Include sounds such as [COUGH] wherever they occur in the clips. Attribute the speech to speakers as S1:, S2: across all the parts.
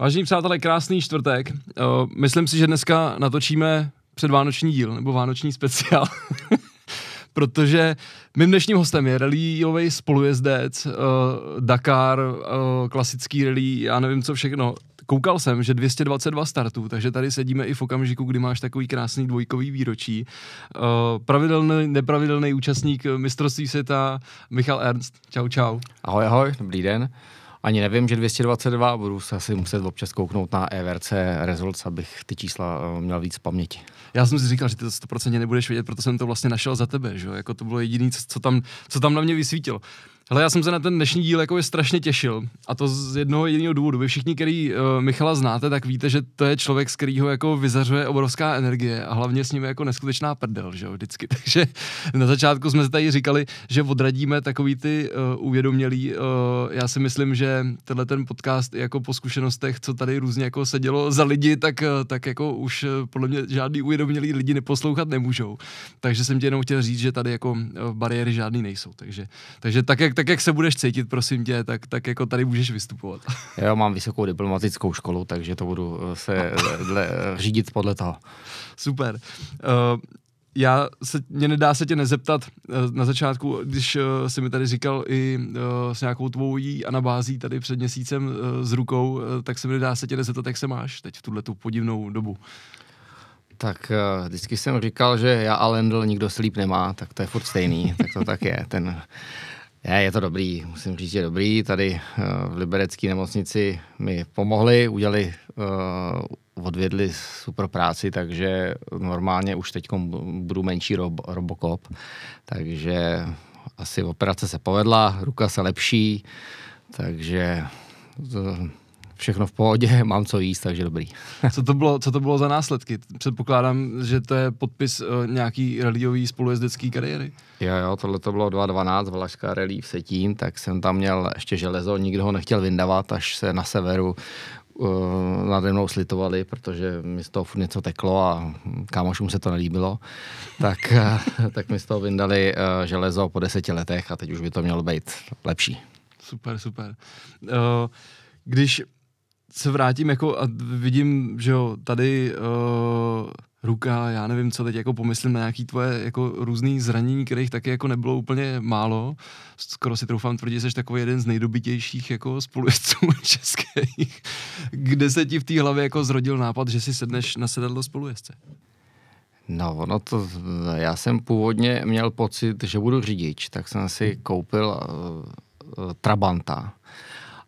S1: Vážení přátelé, krásný čtvrtek. Uh, myslím si, že dneska natočíme předvánoční díl, nebo vánoční speciál. [LAUGHS] Protože mým dnešním hostem je rallyový spolujezdec, uh, Dakar, uh, klasický rally, já nevím co všechno. Koukal jsem, že 222 startů, takže tady sedíme i v okamžiku, kdy máš takový krásný dvojkový výročí. Uh, pravidelný, nepravidelný účastník mistrovství světa Michal Ernst. Čau, čau.
S2: Ahoj, ahoj, dobrý den. Ani nevím, že 222, budu se asi muset občas kouknout na EVRC Results, abych ty čísla eh, měl víc v paměti.
S1: Já jsem si říkal, že ty to 100% nebudeš vědět, proto jsem to vlastně našel za tebe, že? Jako to bylo jediné, co, co, tam, co tam na mě vysvítilo. Hele, já jsem se na ten dnešní díl jako je strašně těšil. A to z jednoho jediného důvodu. Vy všichni, který uh, Michala znáte, tak víte, že to je člověk, z kterého jako vyzařuje obrovská energie a hlavně s ním je jako neskutečná prdel, že jo, vždycky. [LAUGHS] Takže na začátku jsme se tady říkali, že odradíme takový ty uh, uvědomělý. Uh, já si myslím, že tenhle ten podcast jako po zkušenostech, co tady různě jako se dělo za lidi, tak, uh, tak jako už uh, podle mě žádný uvědomělý lidi neposlouchat nemůžou. Takže jsem tě jenom chtěl říct, že tady jako uh, bariéry žádný nejsou. Takže, takže tak, jak tak jak se budeš cítit, prosím tě, tak, tak jako tady můžeš vystupovat. [LAUGHS]
S2: Já mám vysokou diplomatickou školu, takže to budu eh, se dle, řídit podle toho.
S1: Super. Uh, já se, mě nedá se tě nezeptat na začátku, když uh, jsi mi tady říkal i uh, s nějakou tvojí anabází tady před měsícem uh, s rukou, uh, tak se mi nedá se tě nezeptat, jak se máš teď v tuhle tu podivnou dobu.
S2: Tak uh, vždycky jsem říkal, že já a Lendl nikdo slíp nemá, tak to je furt stejný, tak to tak je. Ten je, je to dobrý, musím říct, že dobrý. Tady uh, v Liberecké nemocnici mi pomohli, udělali, uh, odvědli super práci, takže normálně už teď budu menší rob, robokop, takže asi operace se povedla, ruka se lepší, takže všechno v pohodě, [LAUGHS] mám co jíst, takže dobrý. [LAUGHS]
S1: co, to bylo, co to bylo za následky? Předpokládám, že to je podpis uh, nějaký rallyový spolujezdecký kariéry.
S2: Jo, jo, tohle to bylo 2012, Valašská rally v Setín, tak jsem tam měl ještě železo, nikdo ho nechtěl vyndavat, až se na severu uh, nade mnou slitovali, protože mi z toho furt něco teklo a kámošům se to nelíbilo, tak, uh, [LAUGHS] tak mi z toho vyndali uh, železo po deseti letech a teď už by to mělo být lepší.
S1: Super, super. Uh, když se vrátím jako a vidím, že jo, tady uh, ruka, já nevím, co teď jako pomyslím na nějaký tvoje jako různý zranění, kterých taky jako nebylo úplně málo. Skoro si troufám tvrdit, že jsi takový jeden z nejdobitějších jako spolujezdců [LAUGHS] českých. Kde se ti v té hlavě jako zrodil nápad, že si sedneš na sedadlo spolujezdce?
S2: No, ono to, já jsem původně měl pocit, že budu řidič, tak jsem si koupil uh, uh, Trabanta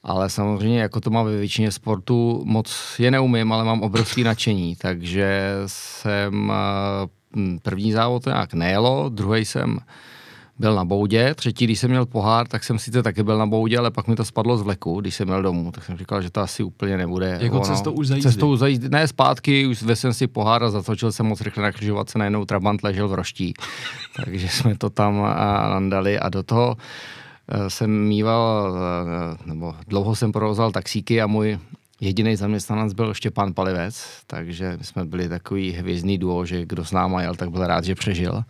S2: ale samozřejmě jako to mám ve většině sportu, moc je neumím, ale mám obrovský nadšení, takže jsem eh, první závod nějak nejelo, druhý jsem byl na boudě, třetí, když jsem měl pohár, tak jsem sice taky byl na boudě, ale pak mi to spadlo z vleku, když jsem měl domů, tak jsem říkal, že to asi úplně nebude.
S1: Jako ono, cestou už
S2: zajízdy? Cestou zajízdy, ne zpátky, už zve jsem si pohár a zatočil jsem moc rychle na křižovatce, najednou Trabant ležel v roští, [LAUGHS] takže jsme to tam nandali a do toho Eh, jsem mýval, eh, nebo dlouho jsem provozoval taxíky a můj jediný zaměstnanec byl Štěpán Palivec, takže my jsme byli takový hvězdný duo, že kdo s náma jel, tak byl rád, že přežil.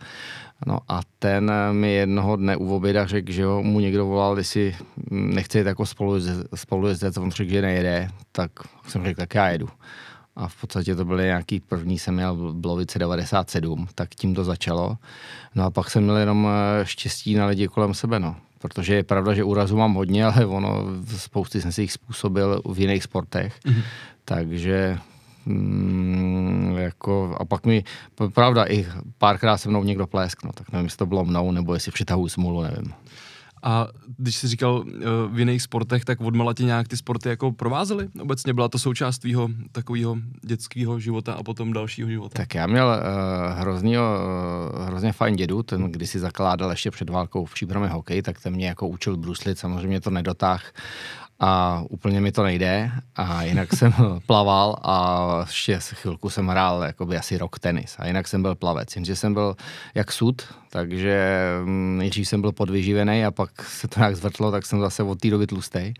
S2: No a ten mi jednoho dne u oběda řekl, že ho mu někdo volal, jestli nechce jít jako spolu, spolu jezdec, on řekl, že nejede, tak jsem řekl, tak já jedu. A v podstatě to byly nějaký první, jsem měl v Blovice 97, tak tím to začalo. No a pak jsem měl jenom eh, štěstí na lidi kolem sebe, no protože je pravda, že úrazu mám hodně, [LAUGHS] ale ono, spousty jsem si jich způsobil v jiných sportech, mm-hmm. takže Mm, jako, a pak mi, pravda, i párkrát se mnou někdo plesk, no, tak nevím, jestli to bylo mnou, nebo jestli přitahu smůlu, nevím.
S1: A když jsi říkal eh, v jiných sportech, tak odmala tě nějak ty sporty jako provázely? Obecně byla to součást tvýho takového dětského života a potom dalšího života?
S2: Tak já měl uh, hroznýho, uh, hrozně fajn dědu, ten když si zakládal ještě před válkou v příbrami hokej, tak ten mě jako učil bruslit, samozřejmě to nedotáh a úplně mi to nejde a jinak [LAUGHS] jsem plaval a ještě chvilku jsem hrál jakoby asi rok tenis a jinak jsem byl plavec, jenže jsem byl jak sud, takže mm, nejdřív jsem byl podvyživený a pak se to nějak zvrtlo, tak jsem zase od té doby tlustý.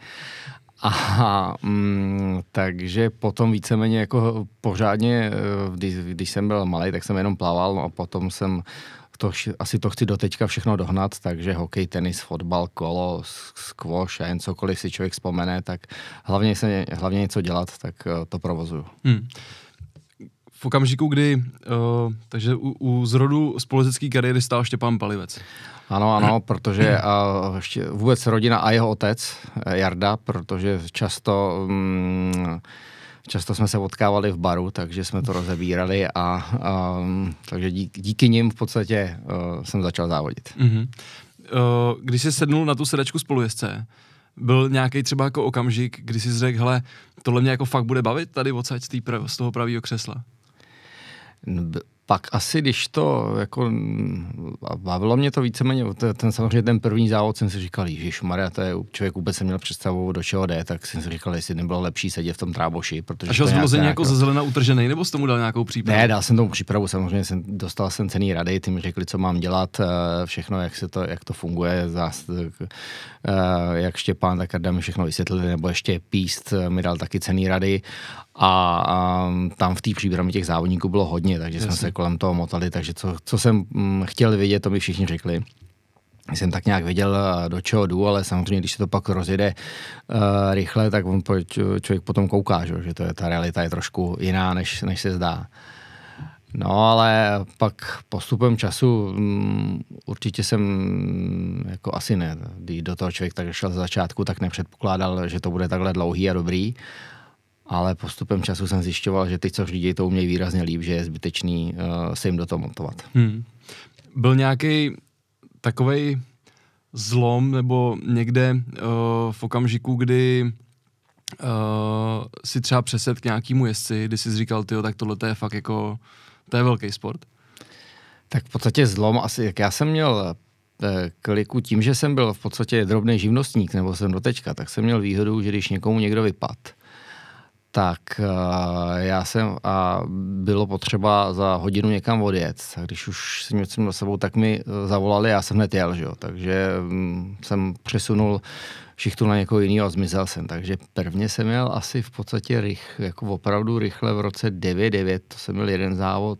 S2: A mm, takže potom víceméně jako pořádně, eh, když, když jsem byl malý, tak jsem jenom plaval no a potom jsem to, asi to chci doteďka všechno dohnat, takže hokej, tenis, fotbal, kolo, squash a jen cokoliv si člověk vzpomene, tak hlavně, se, hlavně něco dělat, tak uh, to provozuju. Hmm
S1: v okamžiku, kdy, uh, takže u, u zrodu z politické kariéry stál Štěpán Palivec.
S2: Ano, ano, protože uh, ještě vůbec rodina a jeho otec eh, Jarda, protože často um, často jsme se potkávali v baru, takže jsme to rozebírali a um, takže díky, díky nim v podstatě uh, jsem začal závodit. Uh-huh.
S1: Uh, když jsi sednul na tu sedačku spolujezdce, byl nějaký třeba jako okamžik, kdy jsi řekl, hele, tohle mě jako fakt bude bavit tady odsaď z, z toho pravého křesla?
S2: Pak asi, když to jako bavilo mě to víceméně, ten samozřejmě ten první závod jsem si říkal, Ježíš Maria, to je člověk vůbec neměl představu, do čeho jde, tak jsem si říkal, jestli nebylo lepší sedět v tom tráboši.
S1: Protože A šel jsi vyloženě jako ze zelena utržený, nebo jsi tomu dal nějakou přípravu?
S2: Ne, dal jsem tomu přípravu, samozřejmě jsem, dostal jsem cený rady, ty mi řekli, co mám dělat, eh, všechno, jak, se to, jak to funguje, zás, eh, jak Štěpán, tak Adam mi všechno vysvětlili, nebo ještě Píst eh, mi dal taky cený rady a, a tam v té přípravě těch závodníků bylo hodně, takže Jasně. jsme se kolem toho motali, takže co, co jsem mm, chtěl vědět, to mi všichni řekli jsem tak nějak věděl, eh, do čeho jdu, ale samozřejmě, když se to pak rozjede uh, rychle, tak on po, člověk potom kouká, že, že to je, ta realita je trošku jiná, než, než se zdá. No, ale pak postupem času um, určitě jsem jako asi ne, když do toho člověk tak šel z začátku, tak nepředpokládal, že to bude takhle dlouhý a dobrý ale postupem času jsem zjišťoval, že ty, co řídí, to umějí výrazně líp, že je zbytečný uh, se jim do toho montovat. Hmm.
S1: Byl nějaký takový zlom nebo někde uh, v okamžiku, kdy uh, si třeba přesed k nějakému jezdci, kdy jsi říkal, tyjo, tak tohle je fakt jako, to je velký sport?
S2: Tak v podstatě zlom asi, jak já jsem měl kliku tím, že jsem byl v podstatě drobný živnostník, nebo jsem dotečka, tak jsem měl výhodu, že když někomu někdo vypad, tak uh, já jsem a bylo potřeba za hodinu někam odjet. A když už jsem něco do sebou, tak mi eh, zavolali, já jsem hned jel, že jo. Takže um, jsem přesunul šichtu na někoho jiného a zmizel jsem. Takže prvně jsem měl asi v podstatě rych, jako opravdu rychle v roce 9-9, to jsem měl jeden závod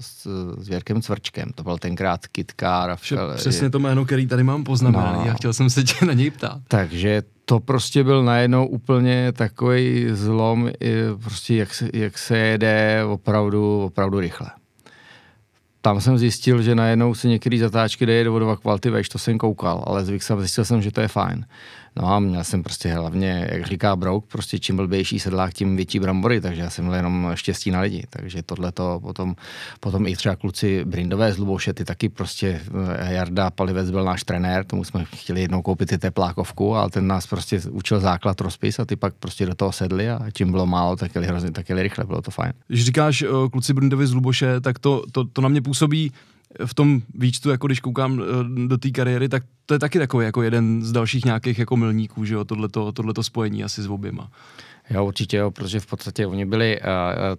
S2: s, s Věrkem Cvrčkem. To byl tenkrát Kitkár.
S1: Přesně to jméno, který tady mám poznamenaný. No. Já chtěl jsem se tě na něj ptát.
S2: Takže to prostě byl najednou úplně takový zlom, prostě jak se, jak se jede opravdu, opravdu rychle. Tam jsem zjistil, že najednou se některé zatáčky dají do dva kvality veš, to jsem koukal, ale zvyk jsem, zjistil jsem, že to je fajn. No a měl jsem prostě hlavně, jak říká Brouk, prostě čím blbější sedlák, tím větší brambory, takže já jsem měl jenom štěstí na lidi. Takže tohle to potom, potom i třeba kluci Brindové z Luboše, ty taky prostě, eh, Jarda Palivec byl náš trenér, tomu jsme chtěli jednou koupit ty teplákovku, ale ten nás prostě učil základ rozpis a ty pak prostě do toho sedli a čím bylo málo, tak jeli hrozně, tak jeli rychle, bylo to fajn.
S1: Když říkáš uh, kluci Brindové z Luboše, tak to, to, to na mě působí v tom výčtu, jako když koukám eh, do té kariéry, tak to je taky takový jako jeden z dalších nějakých jako milníků, že jo, tohleto, tohleto spojení asi s oběma.
S2: Jo, určitě jo, protože v podstatě oni byli, uh,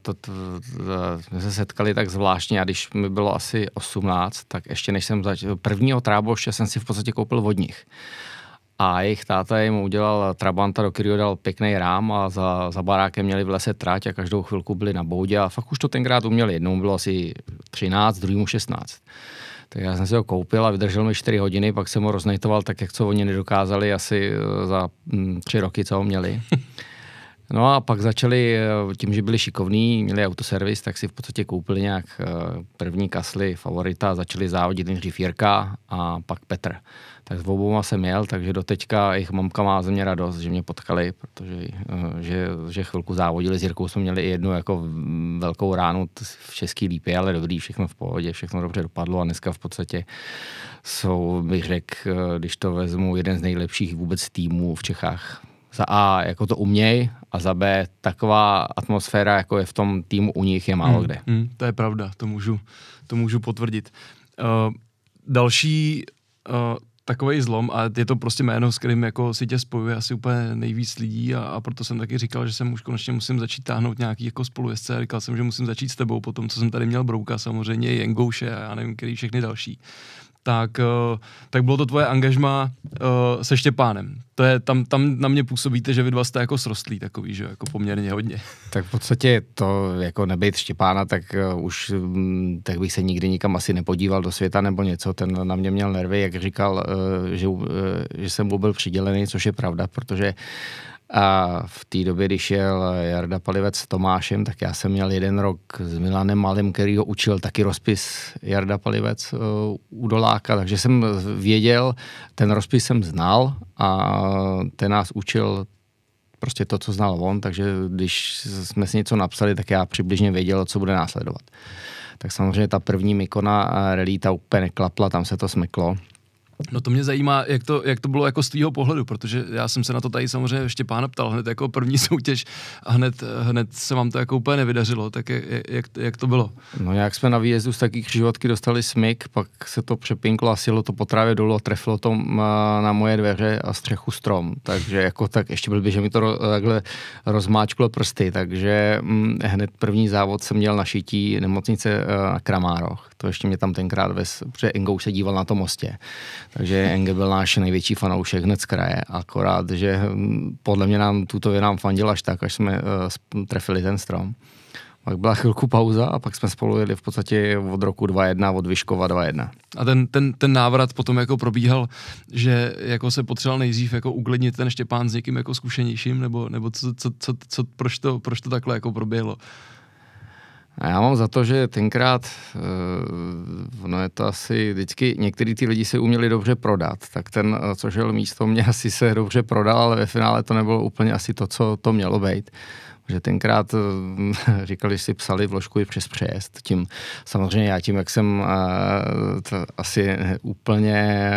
S2: to, to, to, jsme se setkali tak zvláštně a když mi bylo asi 18, tak ještě než jsem začal, prvního tráboště jsem si v podstatě koupil od nich a jejich táta jim udělal Trabanta, do kterého dal pěkný rám a za, za barákem měli v lese tráť a každou chvilku byli na boudě a fakt už to tenkrát uměli. Jednou bylo asi 13, druhýmu 16. Tak já jsem si ho koupil a vydržel mi 4 hodiny, pak jsem ho roznejtoval tak, jak co oni nedokázali asi eh, za 3 hm, roky, co ho měli. [LAUGHS] No a pak začali, eh, tím, že byli šikovní, měli autoservis, tak si v podstatě koupili nějak eh, první kasly favorita, začali závodit nejdřív Jirka a pak Petr. Tak s obou jsem jel, takže do teďka jejich mamka má ze mě radost, že mě potkali, protože eh, že, že chvilku závodili s Jirkou, jsme měli i jednu jako velkou ránu v Český lípě, ale dobrý, všechno v pohodě, všechno dobře dopadlo a dneska v podstatě jsou, bych řekl, když to vezmu, jeden z nejlepších vůbec týmů v Čechách za A, jako to uměj, a za B, taková atmosféra, jako je v tom týmu u nich, je málo hmm, kde.
S1: Hmm, to je pravda, to můžu, to můžu potvrdit. Uh, další uh, takový zlom a je to prostě jméno, s kterým jako si tě spojuje asi úplně nejvíc lidí a, a proto jsem taky říkal, že jsem už konečně musím začít táhnout nějaký jako spolujezdce říkal jsem, že musím začít s tebou po tom, co jsem tady měl Brouka, samozřejmě Jengouše a já nevím, který všechny další tak, uh, tak bylo to tvoje angažma uh, se Štěpánem. To je, tam, tam na mě působíte, že vy dva jste jako srostlí takový, že jako poměrně hodně.
S2: Tak v podstatě to jako nebejt Štěpána, tak uh, už um, tak bych se nikdy nikam asi nepodíval do světa nebo něco. Ten na mě měl nervy, jak říkal, uh, že, uh, že jsem mu byl přidělený, což je pravda, protože a v té době, když jel Jarda Palivec s Tomášem, tak já jsem měl jeden rok s Milanem Malým, který ho učil taky rozpis Jarda Palivec uh, u Doláka, takže jsem věděl, ten rozpis jsem znal a ten nás učil prostě to, co znal on, takže když jsme si něco napsali, tak já přibližně věděl, co bude následovat. Tak samozřejmě ta první Mikona rally ta úplně neklapla, tam se to smeklo.
S1: No to mě zajímá, jak to, jak to bylo jako z tvýho pohledu, protože já jsem se na to tady samozřejmě ještě pána ptal hned jako první [LAUGHS] soutěž a hned, hned se vám to jako úplně nevydařilo, tak jak, jak, to bylo?
S2: No jak jsme na výjezdu z taky křižovatky dostali smyk, pak se to přepinklo a silo to po trávě dolů a trefilo to na moje dveře a střechu strom, takže jako tak ještě byl by, že mi to takhle rozmáčklo prsty, takže hm, hned první závod jsem měl na šití nemocnice eh, na Kramároch, to ještě mě tam tenkrát ves, protože Engou se díval na tom mostě takže Enge byl náš největší fanoušek hned z kraje, akorát, že hm, podle mě nám tuto nám fandil až tak, až jsme uh, trefili ten strom. Pak byla chvilku pauza a pak jsme spolu jeli v podstatě od roku 2.1, od Vyškova 2.1.
S1: A ten, ten, ten návrat potom jako probíhal, že jako se potřeboval nejdřív jako uklidnit ten Štěpán s někým jako zkušenějším, nebo, nebo co, co, co, co, proč, to, proč to takhle jako proběhlo?
S2: A já mám za to, že tenkrát, uh, no je to asi, vždycky některý ty lidi se uměli dobře prodat, tak ten, eh, co žil místo mě, [LAUGHS] asi se dobře prodal, ale ve finále to nebylo úplně asi to, co to mělo být že tenkrát eh, [LAUGHS] říkali, že si psali vložku i přes přejezd. Tím samozřejmě já tím, jak jsem to asi úplně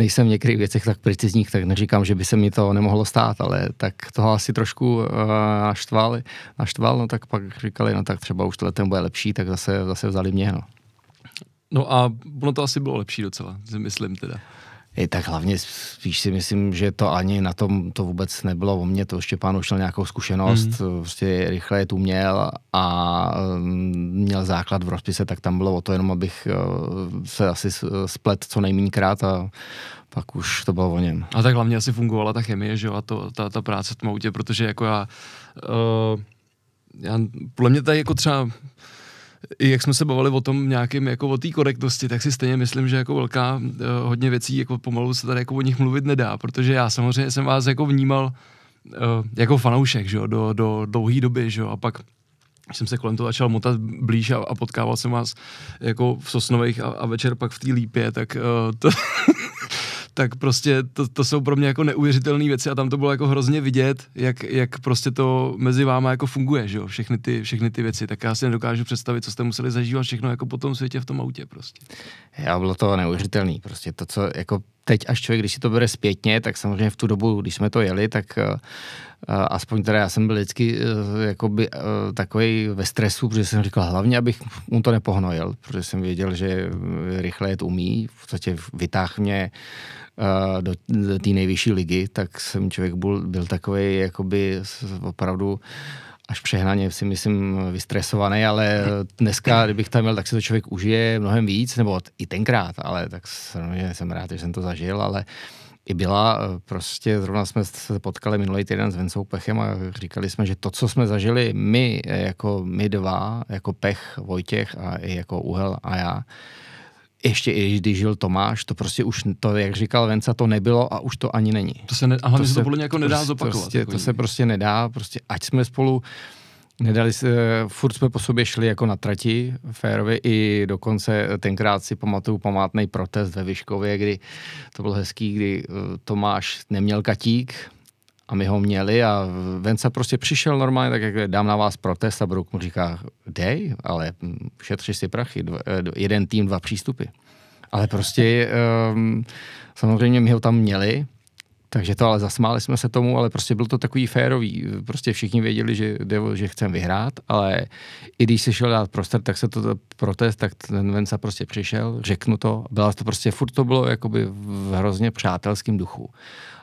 S2: nejsem v některých věcech tak precizních, tak neříkám, že by se mi to nemohlo stát, ale tak toho asi trošku uh, naštval, naštval, no tak pak říkali, no tak třeba už ten bude lepší, tak zase, zase vzali mě, no.
S1: No a ono to asi bylo lepší docela, myslím teda.
S2: I tak hlavně spíš si myslím, že to ani na tom to vůbec nebylo o mně, to Štěpán už měl nějakou zkušenost, mm. prostě rychle je tu měl a mm, měl základ v rozpise, tak tam bylo o to jenom, abych eh, se asi splet co nejmínkrát a pak už to bylo o něm.
S1: A tak hlavně asi fungovala ta chemie, že jo, a to, ta, ta práce v tmoutě, protože jako já, uh, já podle mě tady jako třeba jak jsme se bavili o tom nějakým, jako o té korektnosti, tak si stejně myslím, že jako velká uh, hodně věcí, jako pomalu se tady jako o nich mluvit nedá, protože já samozřejmě jsem vás jako vnímal uh, jako fanoušek, že jo, do, do dlouhé doby, že jo, a pak jsem se kolem toho začal motat blíž a, a potkával jsem vás jako v Sosnových a, a večer pak v té lípě, tak uh, to [LAUGHS] tak prostě to, to jsou pro mě jako neuvěřitelné věci a tam to bylo jako hrozně vidět, jak, jak prostě to mezi váma jako funguje, že jo, všechny ty, všechny ty věci, tak já si nedokážu představit, co jste museli zažívat všechno jako po tom světě v tom autě prostě.
S2: Já bylo to neuvěřitelný, prostě to, co jako teď až člověk, když si to bere zpětně, tak samozřejmě v tu dobu, když jsme to jeli, tak uh, aspoň teda já jsem byl vždycky uh, jakoby uh, takový ve stresu, protože jsem říkal hlavně, abych mu to nepohnojil, protože jsem věděl, že rychle jet umí, v podstatě vytáh mě uh, do, té nejvyšší ligy, tak jsem člověk byl, byl takový jakoby opravdu až přehnaně si myslím vystresovaný, ale dneska, kdybych tam měl, tak si to člověk užije mnohem víc, nebo i tenkrát, ale tak jsem rád, že jsem to zažil, ale i byla prostě, zrovna jsme se potkali minulý týden s Vencou Pechem a říkali jsme, že to, co jsme zažili my, jako my dva, jako Pech, Vojtěch a i jako Uhel a já, ještě i když žil Tomáš, to prostě už, to, jak říkal Venca, to nebylo a už to ani není.
S1: To se, ne, a hlavně to se to podle mě jako nedá prostě, zopakovat.
S2: Prostě, to se prostě nedá, prostě ať jsme spolu Nedali se, furt jsme po sobě šli jako na trati férově i dokonce tenkrát si pamatuju památný protest ve Vyškově, kdy to bylo hezký, kdy eh, Tomáš neměl katík, a my ho měli a Venca prostě přišel normálně, tak jak dám na vás protest a Brook mu říká, dej, ale šetři si prachy, dva, eh, jeden tým, dva přístupy. Ale prostě um, samozřejmě my ho tam měli, takže to ale zasmáli jsme se tomu, ale prostě byl to takový férový. Prostě všichni věděli, že, že chcem vyhrát, ale i když si šel dát prostor, tak se to protest, tak ten Venca prostě přišel, řeknu to, byla to prostě, furt to bylo jakoby v hrozně přátelském duchu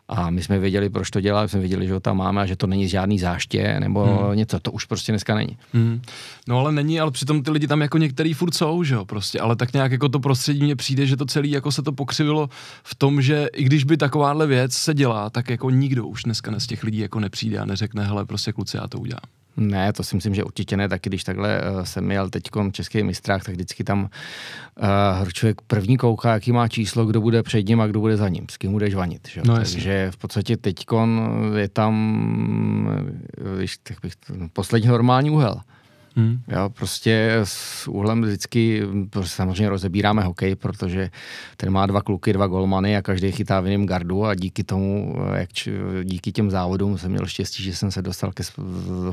S2: A my jsme věděli, proč to dělá, jsme věděli, že ho tam máme a že to není žádný záště nebo hmm. něco. To už prostě dneska není.
S1: Hmm. No ale není, ale přitom ty lidi tam jako některý furt jsou, že jo, prostě. Ale tak nějak jako to prostředí mně přijde, že to celý jako se to pokřivilo v tom, že i když by takováhle věc se dělá, tak jako nikdo už dneska z těch lidí jako nepřijde a neřekne, hele, prostě kluci, já to udělám.
S2: Ne, to si myslím, že určitě ne. Taky když takhle uh, jsem jel teď v českých mistrách, tak vždycky tam uh, člověk první kouká, jaký má číslo, kdo bude před ním a kdo bude za ním, s kým budeš vanit. Že?
S1: No,
S2: Takže v podstatě teď je tam víš, tak bych, poslední normální úhel. Hmm. Jo, prostě s úhlem vždycky prostě samozřejmě rozebíráme hokej, protože ten má dva kluky, dva golmany a každý chytá v jiném gardu a díky tomu, jak, díky těm závodům jsem měl štěstí, že jsem se dostal ke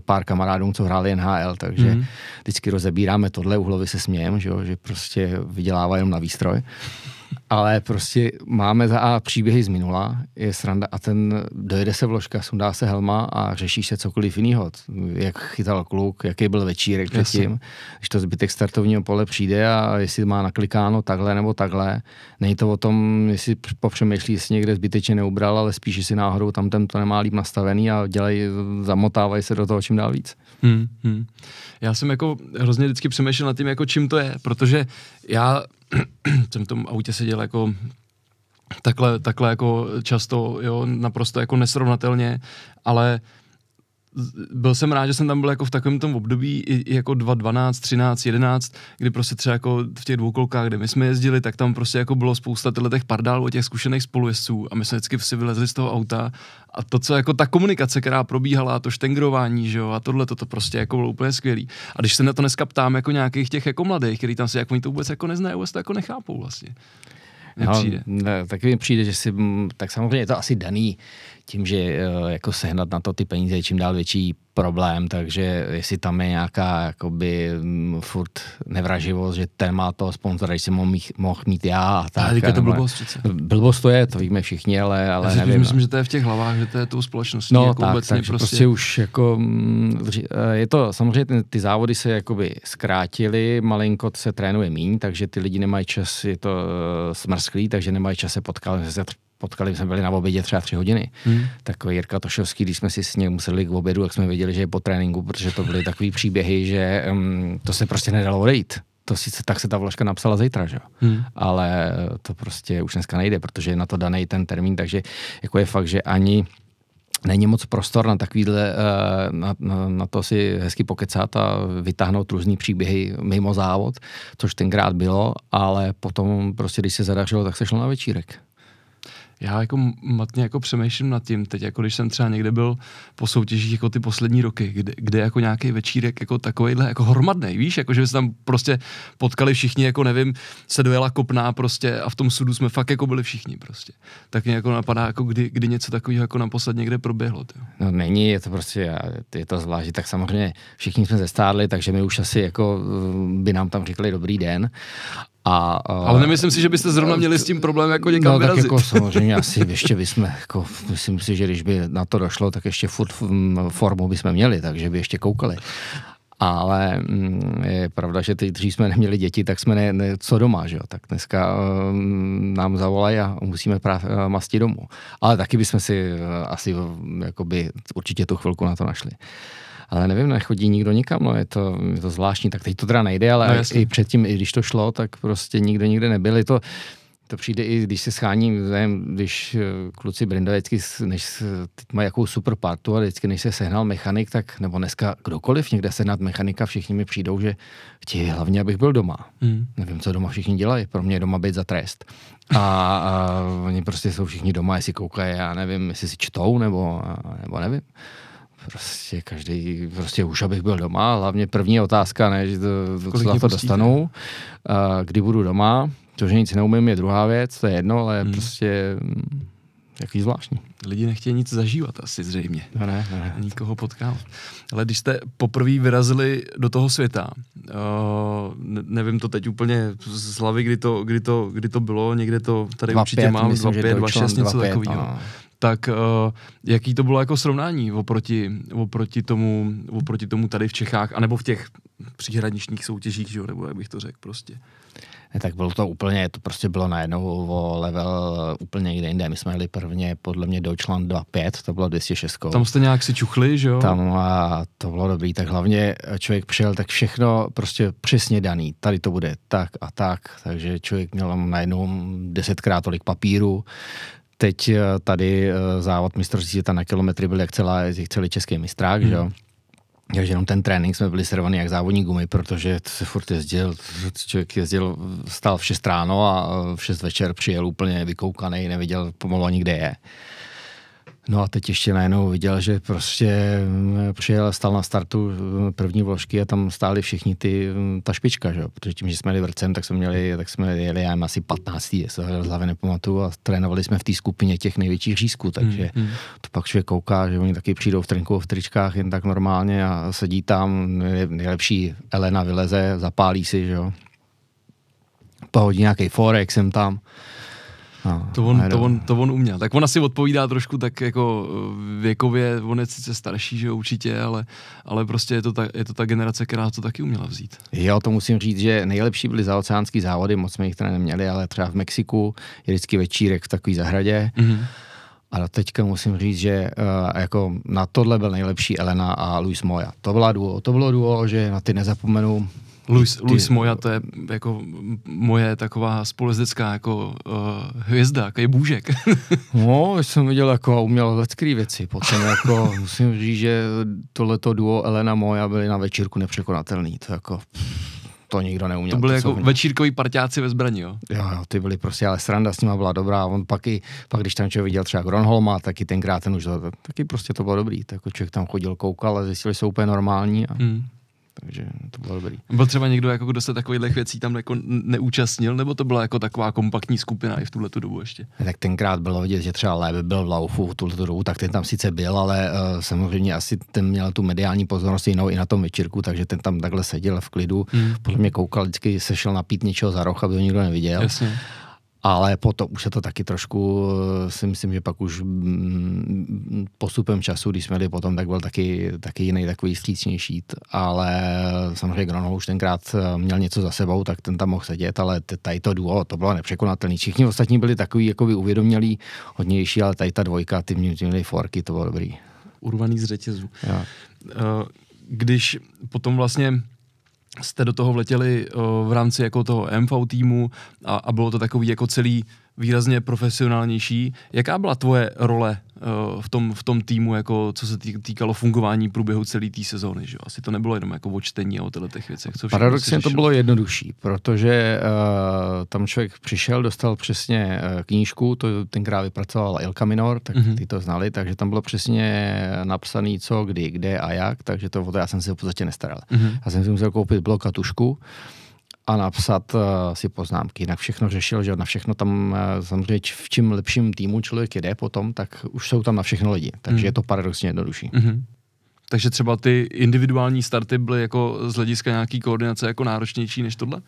S2: pár kamarádům, co hráli NHL, takže hmm. vždycky rozebíráme tohle, uhlovy se smějem, že, jo, že prostě vydělává jenom na výstroj ale prostě máme za A příběhy z minula, je sranda a ten dojede se vložka, sundá se helma a řeší se cokoliv jiného. Jak chytal kluk, jaký byl večírek předtím. Když to zbytek startovního pole přijde a jestli má naklikáno takhle nebo takhle, není to o tom, jestli popřemýšlí, jestli někde zbytečně neubral, ale spíš, jestli náhodou tam ten to nemá líp nastavený a dělají, zamotávají se do toho čím dál víc.
S1: Hmm, hmm. Já jsem jako hrozně vždycky přemýšlel nad tím, jako čím to je, protože já [CLEARS THROAT] jsem v tom autě seděl jako takhle, takhle jako často, jo, naprosto jako nesrovnatelně, ale byl jsem rád, že jsem tam byl jako v takovém tom období i, jako 2012, 13, 11, kdy prostě třeba jako v těch dvoukolkách, kde my jsme jezdili, tak tam prostě jako bylo spousta těch pardálů těch zkušených spolujezdců a my jsme vždycky si vylezli z toho auta a to, co jako ta komunikace, která probíhala, to štengrování, že jo, a tohle, to, to prostě jako bylo úplně skvělý. A když se na to dneska ptám jako nějakých těch jako mladých, který tam si jako oni to vůbec jako neznají, vůbec to jako nechápou vlastně.
S2: Nepřijde. No, ne, taky mi přijde, že si, tak samozřejmě je to asi daný tím, že eh, jako sehnat na to ty peníze je čím dál větší problém, takže jestli tam je nějaká jakoby mm, furt nevraživost, že ten má toho sponzora, že si mohl, mohl mít já.
S1: Tak, ale to blbost přece.
S2: Blbost to je, to víme všichni, ale, ale já nevím.
S1: Myslím, no. že to je v těch hlavách, že to je tou společností.
S2: No jako tak, obecně takže prostě... prostě už jako, mm, eh, je to, samozřejmě ty, ty závody se jakoby zkrátily, malinko se trénuje míň, takže ty lidi nemají čas, je to eh, smrsklý, takže nemají čas se potkat potkali, jsme byli na obědě třeba tři hodiny. Hmm. Takový Jirka Tošovský, když jsme si s ním museli k obědu, jak jsme věděli, že je po tréninku, protože to byly takové příběhy, že um, to se prostě nedalo odejít. To sice tak se ta vložka napsala zítra, že? Hmm. ale to prostě už dneska nejde, protože je na to daný ten termín, takže jako je fakt, že ani není moc prostor na takovýhle, eh, na, na, na to si hezky pokecat a vytáhnout různý příběhy mimo závod, což tenkrát bylo, ale potom prostě, když se zadařilo, tak se šlo na večírek
S1: já jako matně jako přemýšlím nad tím teď, jako když jsem třeba někde byl po soutěžích jako ty poslední roky, kde, kde jako nějaký večírek jako takovýhle jako hromadný, víš, jako že se tam prostě potkali všichni, jako nevím, se dojela kopná prostě a v tom sudu jsme fakt jako byli všichni prostě. Tak mě jako napadá, jako kdy, kdy něco takového jako naposled někde proběhlo. Tě.
S2: No není, je to prostě, je to zvlášť, tak samozřejmě všichni jsme zestárli, takže my už asi jako by nám tam říkali dobrý den, a,
S1: uh, Ale nemyslím si, že byste zrovna měli s tím problém jako někam no,
S2: vyrazit. tak jako samozřejmě asi ještě bychom, jako, myslím si, že když by na to došlo, tak ještě furt formu bychom měli, takže by ještě koukali. Ale mm, je pravda, že teď, když jsme neměli děti, tak jsme ne, ne co doma, že jo? Tak dneska um, nám zavolají a musíme prát, uh, mastit domů. Ale taky bychom si uh, asi uh, jakoby, určitě tu chvilku na to našli ale nevím, nechodí nikdo nikam, no je to, je to zvláštní, tak teď to teda nejde, ale no, i předtím, i když to šlo, tak prostě nikdo nikde nebyl. Je to, to přijde i, když se schání, nevím, když eh, kluci Brindovecky, než teď mají jakou super partu a vždycky, než se sehnal mechanik, tak, nebo dneska kdokoliv někde sehnat mechanika, všichni mi přijdou, že chtějí hlavně, abych byl doma. Hmm. Nevím, co doma všichni dělají, pro mě je doma být za trest. A, a oni prostě jsou všichni doma, jestli koukají, já nevím, jestli si čtou, nebo, nebo nevím prostě každý, prostě už abych byl doma, hlavně první otázka, ne, že to, to, dostanu, a kdy budu doma, to, že nic neumím, je druhá věc, to je jedno, ale hmm. prostě mm, jaký zvláštní.
S1: Lidi nechtějí nic zažívat asi zřejmě.
S2: No ne, no ne.
S1: Nikoho potkávat. Ale když jste poprvé vyrazili do toho světa, uh, nevím to teď úplně z hlavy, kdy to, kdy to, kdy to bylo, někde to tady dva určitě pět, mám, 2-5, 2-6, něco takového. Tak uh, jaký to bylo jako srovnání oproti, oproti, tomu, oproti tomu tady v Čechách, anebo v těch příhraničních soutěžích, že? nebo jak bych to řekl prostě?
S2: tak bylo to úplně, to prostě bylo najednou o level úplně někde jinde. My jsme jeli prvně podle mě Deutschland 2.5, to bylo 206.
S1: Tam jste nějak si čuchli, že jo?
S2: Tam a to bylo dobrý, tak hlavně člověk přijel, tak všechno prostě přesně daný. Tady to bude tak a tak, takže člověk měl najednou desetkrát tolik papíru, teď eh, tady eh, závod mistrovství světa na kilometry byl jak, celá, jak celý český mistrák, hmm. že jo. Takže jenom ten trénink jsme byli servovaní jak závodní gumy, protože se furt jezdil, člověk jezdil, stál v 6 ráno a v 6 večer přijel úplně vykoukaný, neviděl pomalu ani kde je. No a teď ještě najednou viděl, že prostě mm, přijel, stal na startu mm, první vložky a tam stáli všichni ty, mm, ta špička, že? protože tím, že jsme jeli vrcem, tak jsme měli, tak jsme jeli já asi 15. jestli ho z hlavy nepamatuju a trénovali jsme v té skupině těch největších řízků, takže hmm, hmm. to pak člověk kouká, že oni taky přijdou v trinku, v tričkách jen tak normálně a sedí tam, nejlepší Elena vyleze, zapálí si, že jo. Pohodí nějaký forek jsem tam
S1: No, to, on, to, on, to on uměl. Tak on asi odpovídá trošku tak jako eh, věkově, on je sice starší, že určitě, ale, ale prostě je to, ta, je to ta generace, která to taky uměla vzít.
S2: Jo, to musím říct, že nejlepší byly zaoceánský závody, moc jsme jich teda neměli, ale třeba v Mexiku je vždycky večírek v takové zahradě. Mm-hmm. Ale teďka musím říct, že uh, jako na tohle byl nejlepší Elena a Luis Moja. To byla duo, to bylo duo, že na ty nezapomenu.
S1: Luis, Luis Moja, to je jako moje taková spolezdecká jako uh, hvězda, je bůžek. [LAUGHS]
S2: no, jsem viděl jako uměl lecký věci. Potom jako [LAUGHS] musím říct, že tohleto duo Elena Moja byli na večírku nepřekonatelný. To jako to nikdo neuměl.
S1: To byly to, jako večírkoví parťáci ve zbraní, jo?
S2: Jo, jo, ty byli prostě, ale sranda s nima byla dobrá. On pak, i, pak když tam člověk viděl třeba Gronholma, taky tenkrát ten už, taky prostě to bylo dobrý. Tak jako člověk tam chodil, koukal a zjistili, že jsou úplně normální. A... Hmm takže bylo dobrý.
S1: Byl třeba někdo, jako kdo se takových věcí tam jako neúčastnil, nebo to byla jako taková kompaktní skupina i v tuhle dobu ještě?
S2: Tak tenkrát bylo vidět, že třeba Lébe byl v Laufu v tuhle dobu, tak ten tam sice byl, ale uh, samozřejmě asi ten měl tu mediální pozornost jinou i na tom večírku, takže ten tam takhle seděl v klidu. Hmm. Podle mě koukal, vždycky se šel napít něčeho za roh, aby ho nikdo neviděl. Jasně ale potom už je to taky trošku, eh, si myslím, že pak už mm, postupem času, když jsme jeli potom, tak byl taky, taky jiný takový střícnější, ale samozřejmě Gronholm už tenkrát eh, měl něco za sebou, tak ten tam mohl sedět, ale tady to duo, to bylo nepřekonatelné. Všichni ostatní byli takový jako uvědomělí, hodnější, ale tady ta dvojka, ty měli forky, to bylo dobrý.
S1: Urvaný z řetězu. Jo. Eh, když potom vlastně jste do toho vletěli v rámci jako toho MV týmu a, a bylo to takový jako celý výrazně profesionálnější. Jaká byla tvoje role v, tom, v tom týmu, jako co se týkalo fungování průběhu celé té sezóny? Že? Asi to nebylo jenom jako o čtení a o těchto těch věcech. Co
S2: Paradoxně to bylo jednodušší, protože uh, tam člověk přišel, dostal přesně uh, knížku, to tenkrát vypracovala Ilka Minor, tak mm-hmm. ty to znali, takže tam bylo přesně napsané co, kdy, kde a jak, takže to, to já jsem se v podstatě nestaral. Mm-hmm. Já jsem si musel koupit blok a tušku, a napsat uh, si poznámky. Jinak všechno řešil, že na všechno tam uh, samozřejmě v čím lepším týmu člověk jede potom, tak už jsou tam na všechno lidi. Takže mm. je to paradoxně jednodušší. Mm-hmm.
S1: Takže třeba ty individuální starty byly jako z hlediska nějaký koordinace jako náročnější než tohle?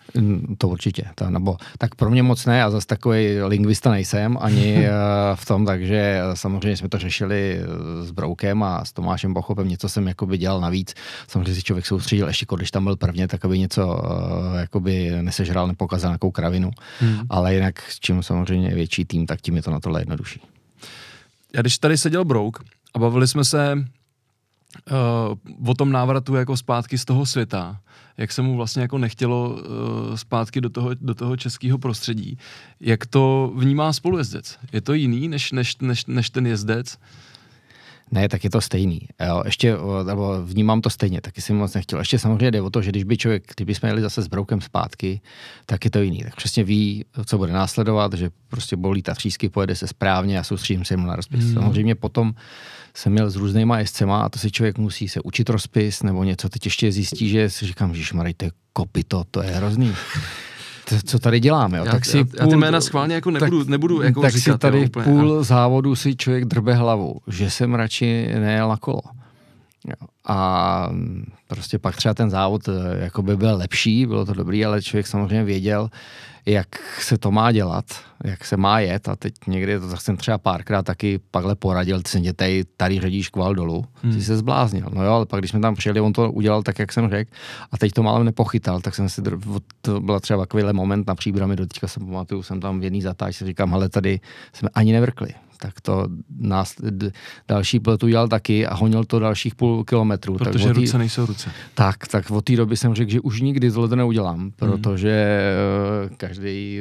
S2: To určitě. To, nebo, tak pro mě moc ne, a zase takový lingvista nejsem ani [LAUGHS] eh, v tom, takže samozřejmě jsme to řešili s Broukem a s Tomášem Bochopem, něco jsem jakoby dělal navíc. Samozřejmě si člověk soustředil, ještě když tam byl prvně, tak aby něco eh, jakoby nesežral, nepokazal nějakou kravinu. Hmm. Ale jinak, čím samozřejmě větší tým, tak tím je to na tohle jednodušší.
S1: Já když tady seděl Brouk a bavili jsme se o tom návratu jako zpátky z toho světa, jak se mu vlastně jako nechtělo uh, zpátky do toho, do toho českého prostředí. Jak to vnímá spolujezdec? Je to jiný než, než, než, než ten jezdec?
S2: Ne, tak je to stejný. Jo, ještě, nebo vnímám to stejně, taky jsem moc nechtěl. Ještě samozřejmě jde o to, že když by člověk, kdyby jsme jeli zase s broukem zpátky, tak je to jiný. Tak přesně ví, co bude následovat, že prostě bolí ta třísky, pojede se správně a soustředím se mu na rozpis. Hmm. Samozřejmě potom jsem měl s různýma jezdcema a to si člověk musí se učit rozpis nebo něco. Teď ještě zjistí, že si říkám, že to je kopito, to je hrozný. Co tady děláme. Jo.
S1: Já, tak si já, půl, já ty jména schválně jako nebudu, tak, nebudu jako
S2: tak
S1: říkat.
S2: si tady jo, půl a... závodu si člověk drbe hlavu, že jsem radši nejel na kolo. Jo. A prostě pak třeba ten závod eh, jako by byl lepší, bylo to dobrý, ale člověk samozřejmě věděl, jak se to má dělat, jak se má jet a teď někdy to jsem třeba párkrát taky pakhle poradil, ty se dětej, tady řadíš kval dolů, hmm. jsi se zbláznil. No jo, ale pak když jsme tam přijeli, on to udělal tak, jak jsem řekl a teď to málem nepochytal, tak jsem si, to byla třeba takovýhle moment na příbrami, do teďka se pamatuju, jsem tam v jedný zatáč, říkám, ale tady jsme ani nevrkli tak to nás, další plet udělal taky a honil to dalších půl kilometru.
S1: Protože tak tý, ruce nejsou ruce.
S2: Tak, tak od té doby jsem řekl, že už nikdy tohle to neudělám, mhm. protože mm. každý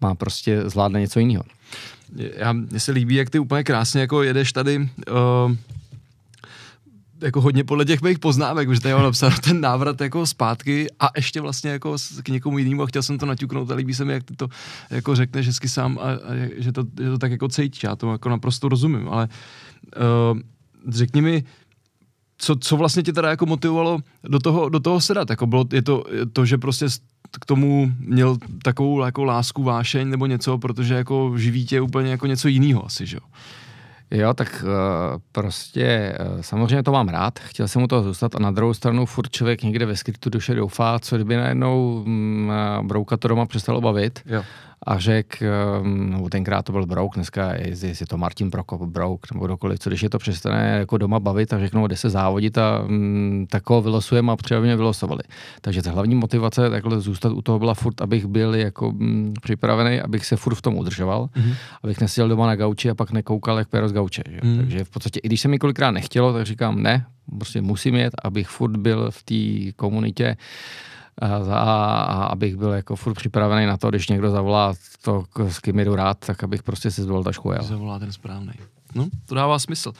S2: má prostě zvládne něco jiného.
S1: Já, mně se líbí, jak ty úplně krásně jako jedeš tady uh, jako hodně podle těch mých poznámek, že tady mám napsat ten návrat jako zpátky a ještě vlastně jako k někomu jinému a chtěl jsem to naťuknout a líbí se mi, jak ty to jako řekneš hezky sám a, a že, to, že to tak jako cítí, já to jako naprosto rozumím, ale uh, řekni mi, co, co vlastně tě teda jako motivovalo do toho, do toho sedat? Jako bylo, je to to, že prostě k tomu měl takovou jako lásku, vášeň nebo něco, protože jako živí tě úplně jako něco jiného asi, že jo?
S2: Jo, tak uh, prostě uh, samozřejmě to mám rád, chtěl jsem mu to zůstat a na druhou stranu furt člověk někde ve skrytu duše doufá, co kdyby najednou um, brouka to doma přestalo bavit. Jo a řekl, no tenkrát to byl Brouk, dneska je, je to Martin Prokop, Brouk nebo kdokoliv, co když je to přestane jako doma bavit a řeknou, kde se závodit a mm, tak ho vylosujeme a třeba mě vylosovali. Takže ta hlavní motivace takhle zůstat u toho byla furt, abych byl jako mm, připravený, abych se furt v tom udržoval, mm-hmm. abych neseděl doma na gauči a pak nekoukal jak péro z gauče. Že? Mm. Takže v podstatě, i když se mi kolikrát nechtělo, tak říkám ne, prostě musím jet, abych furt byl v té komunitě a, a abych byl jako furt připravený na to, když někdo zavolá to, s kým jdu rád, tak abych prostě si zvolil tašku jel.
S1: Zavolá ten správný. No, to dává smysl.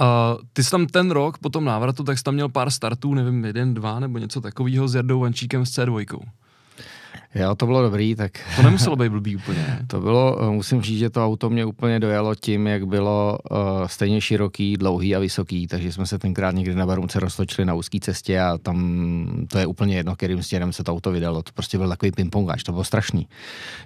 S1: Uh, ty jsi tam ten rok po tom návratu, tak jsi tam měl pár startů, nevím, jeden, dva nebo něco takového s Jardou Vančíkem s C2.
S2: Jo, to bylo dobrý, tak...
S1: To nemuselo být blbý úplně. [LAUGHS]
S2: to bylo, eh, musím říct, že to auto mě úplně dojalo tím, jak bylo uh, stejně široký, dlouhý a vysoký, takže jsme se tenkrát někdy na Barunce roztočili na úzké cestě a tam to je úplně jedno, kterým směrem se to auto vydalo. To prostě byl takový pingpongáč, to bylo strašný.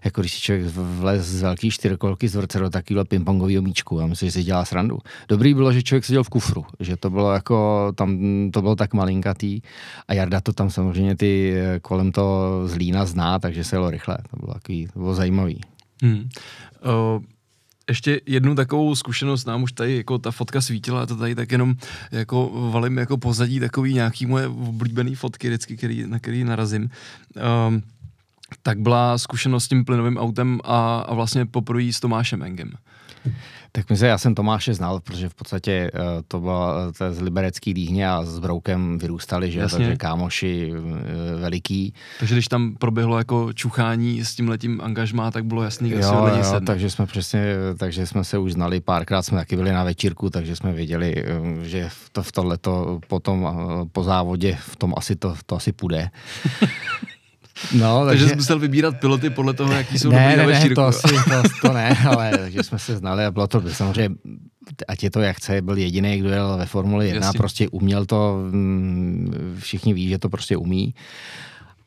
S2: Jako když si člověk vlez z velký čtyřkolky z vrce do takového pingpongového míčku a myslím, že si dělá srandu. Dobrý bylo, že člověk seděl v kufru, že to bylo jako, tam to bylo tak malinkatý a Jarda to tam samozřejmě ty eh, kolem to zlína zná, takže se jelo rychle. To bylo takový, to bylo zajímavý. Hmm.
S1: Uh, ještě jednu takovou zkušenost, nám už tady jako ta fotka svítila, to tady tak jenom jako valím jako pozadí takový nějaký moje oblíbený fotky vždycky, který, na který narazím. Um, tak byla zkušenost s tím plynovým autem a, a vlastně poprvé s Tomášem Engem.
S2: Tak myslím, já jsem Tomáše znal, protože v podstatě uh, to bylo to z liberecký dýhně a s Broukem vyrůstali, že? takže kámoši uh, veliký.
S1: Takže když tam proběhlo jako čuchání s tím letím angažmá, tak bylo jasný, kde jo, si jo,
S2: takže jsme přesně, takže jsme se už znali, párkrát jsme taky byli na večírku, takže jsme věděli, že to, v tohleto potom po závodě v tom asi to, to asi půjde. [LAUGHS]
S1: No, takže, takže jsi musel vybírat piloty podle toho, jaký jsou ne, ne,
S2: ne, to, asi, to, to ne, [LAUGHS] ale takže jsme se znali a bylo to samozřejmě, ať je to jak chce, byl jediný, kdo jel ve Formuli 1, Jasně. prostě uměl to, mm, všichni ví, že to prostě umí.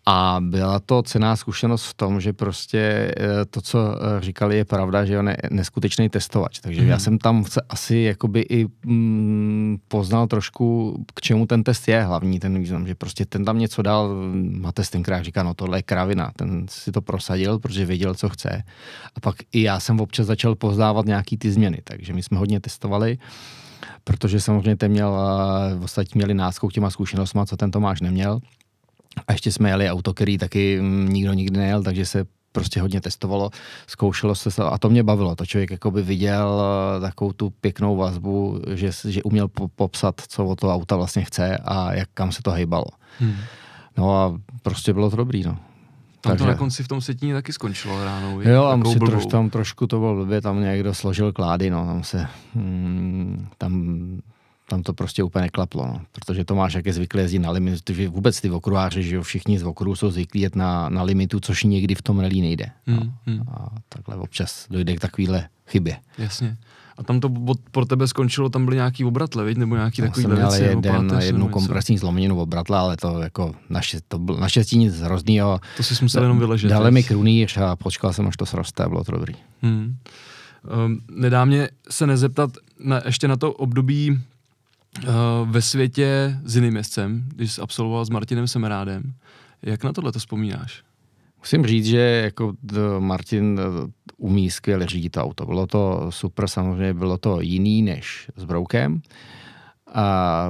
S2: A byla to cená zkušenost v tom, že prostě eh, to, co eh, říkali, je pravda, že on je neskutečný testovač. Takže mm. já jsem tam asi jakoby i mm, poznal trošku, k čemu ten test je hlavní, ten význam, že prostě ten tam něco dal, test tenkrát říká, no tohle je kravina, ten si to prosadil, protože věděl, co chce. A pak i já jsem občas začal poznávat nějaký ty změny, takže my jsme hodně testovali protože samozřejmě ten měl, v ostatní měli náskok těma zkušenostmi, co ten Tomáš neměl. A ještě jsme jeli auto, který taky mm, nikdo nikdy nejel, takže se prostě hodně testovalo, zkoušelo se a to mě bavilo. To člověk jako by viděl eh, takovou tu pěknou vazbu, že, že uměl popsat, co o to auta vlastně chce a jak kam se to hejbalo. Hmm. No a prostě bylo to dobrý, no.
S1: Tam Takže... to na konci v tom setíně taky skončilo ráno.
S2: Jo, a si troš, tam trošku to bylo blbě, tam někdo složil klády, no, tam se, hmm, tam tam to prostě úplně neklaplo, no. protože Tomáš, jak je zvyklý jezdit na limit, že vůbec ty okruháři, že jo, všichni z okruhu jsou zvyklí jet na, na limitu, což někdy v tom rally nejde. No. Hmm, hmm. A takhle občas dojde k takovýhle chybě.
S1: Jasně. A tam to pro tebe skončilo, tam byly nějaký obratle, viď? nebo nějaký takový
S2: věci? Měl jeden, páteř, jednu kompresní zlomeninu obratle, ale to jako naše, to byl, naštěstí nic hroznýho.
S1: To si musel jenom vyležet.
S2: Dali mi krunýř a počkal jsem, až to sroste, bylo to dobrý. Hmm.
S1: Um, nedá mě se nezeptat na, ještě na to období ve světě s jiným jezdcem, když jsi absolvoval s Martinem Semerádem. Jak na tohle to vzpomínáš?
S2: Musím říct, že jako Martin umí skvěle řídit auto. Bylo to super, samozřejmě bylo to jiný než s Broukem. A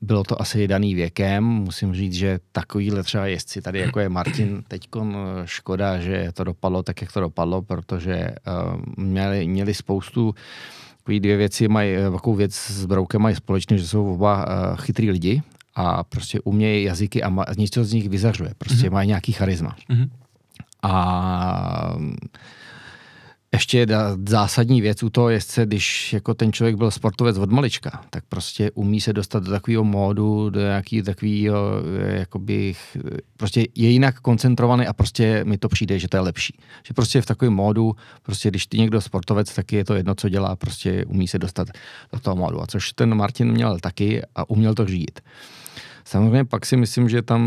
S2: bylo to asi daný věkem. Musím říct, že takovýhle třeba jezdci tady, jako je Martin, [CLEARS THROAT] teď škoda, že to dopadlo tak, jak to dopadlo, protože uh, měli, měli spoustu Takový dvě věci mají, takovou věc s Broukem mají společně, že jsou oba uh, chytrý lidi a prostě umějí jazyky a ma, něco z nich vyzařuje. Prostě mm-hmm. mají nějaký charisma. Mm-hmm. A ještě zásadní věc u toho jezdce, když jako ten člověk byl sportovec od malička, tak prostě umí se dostat do takového módu, do nějakého takového, jakoby, prostě je jinak koncentrovaný a prostě mi to přijde, že to je lepší. Že prostě v takovém módu, prostě když ty někdo sportovec, tak je to jedno, co dělá, prostě umí se dostat do toho módu. A což ten Martin měl taky a uměl to řídit. Samozřejmě pak si myslím, že tam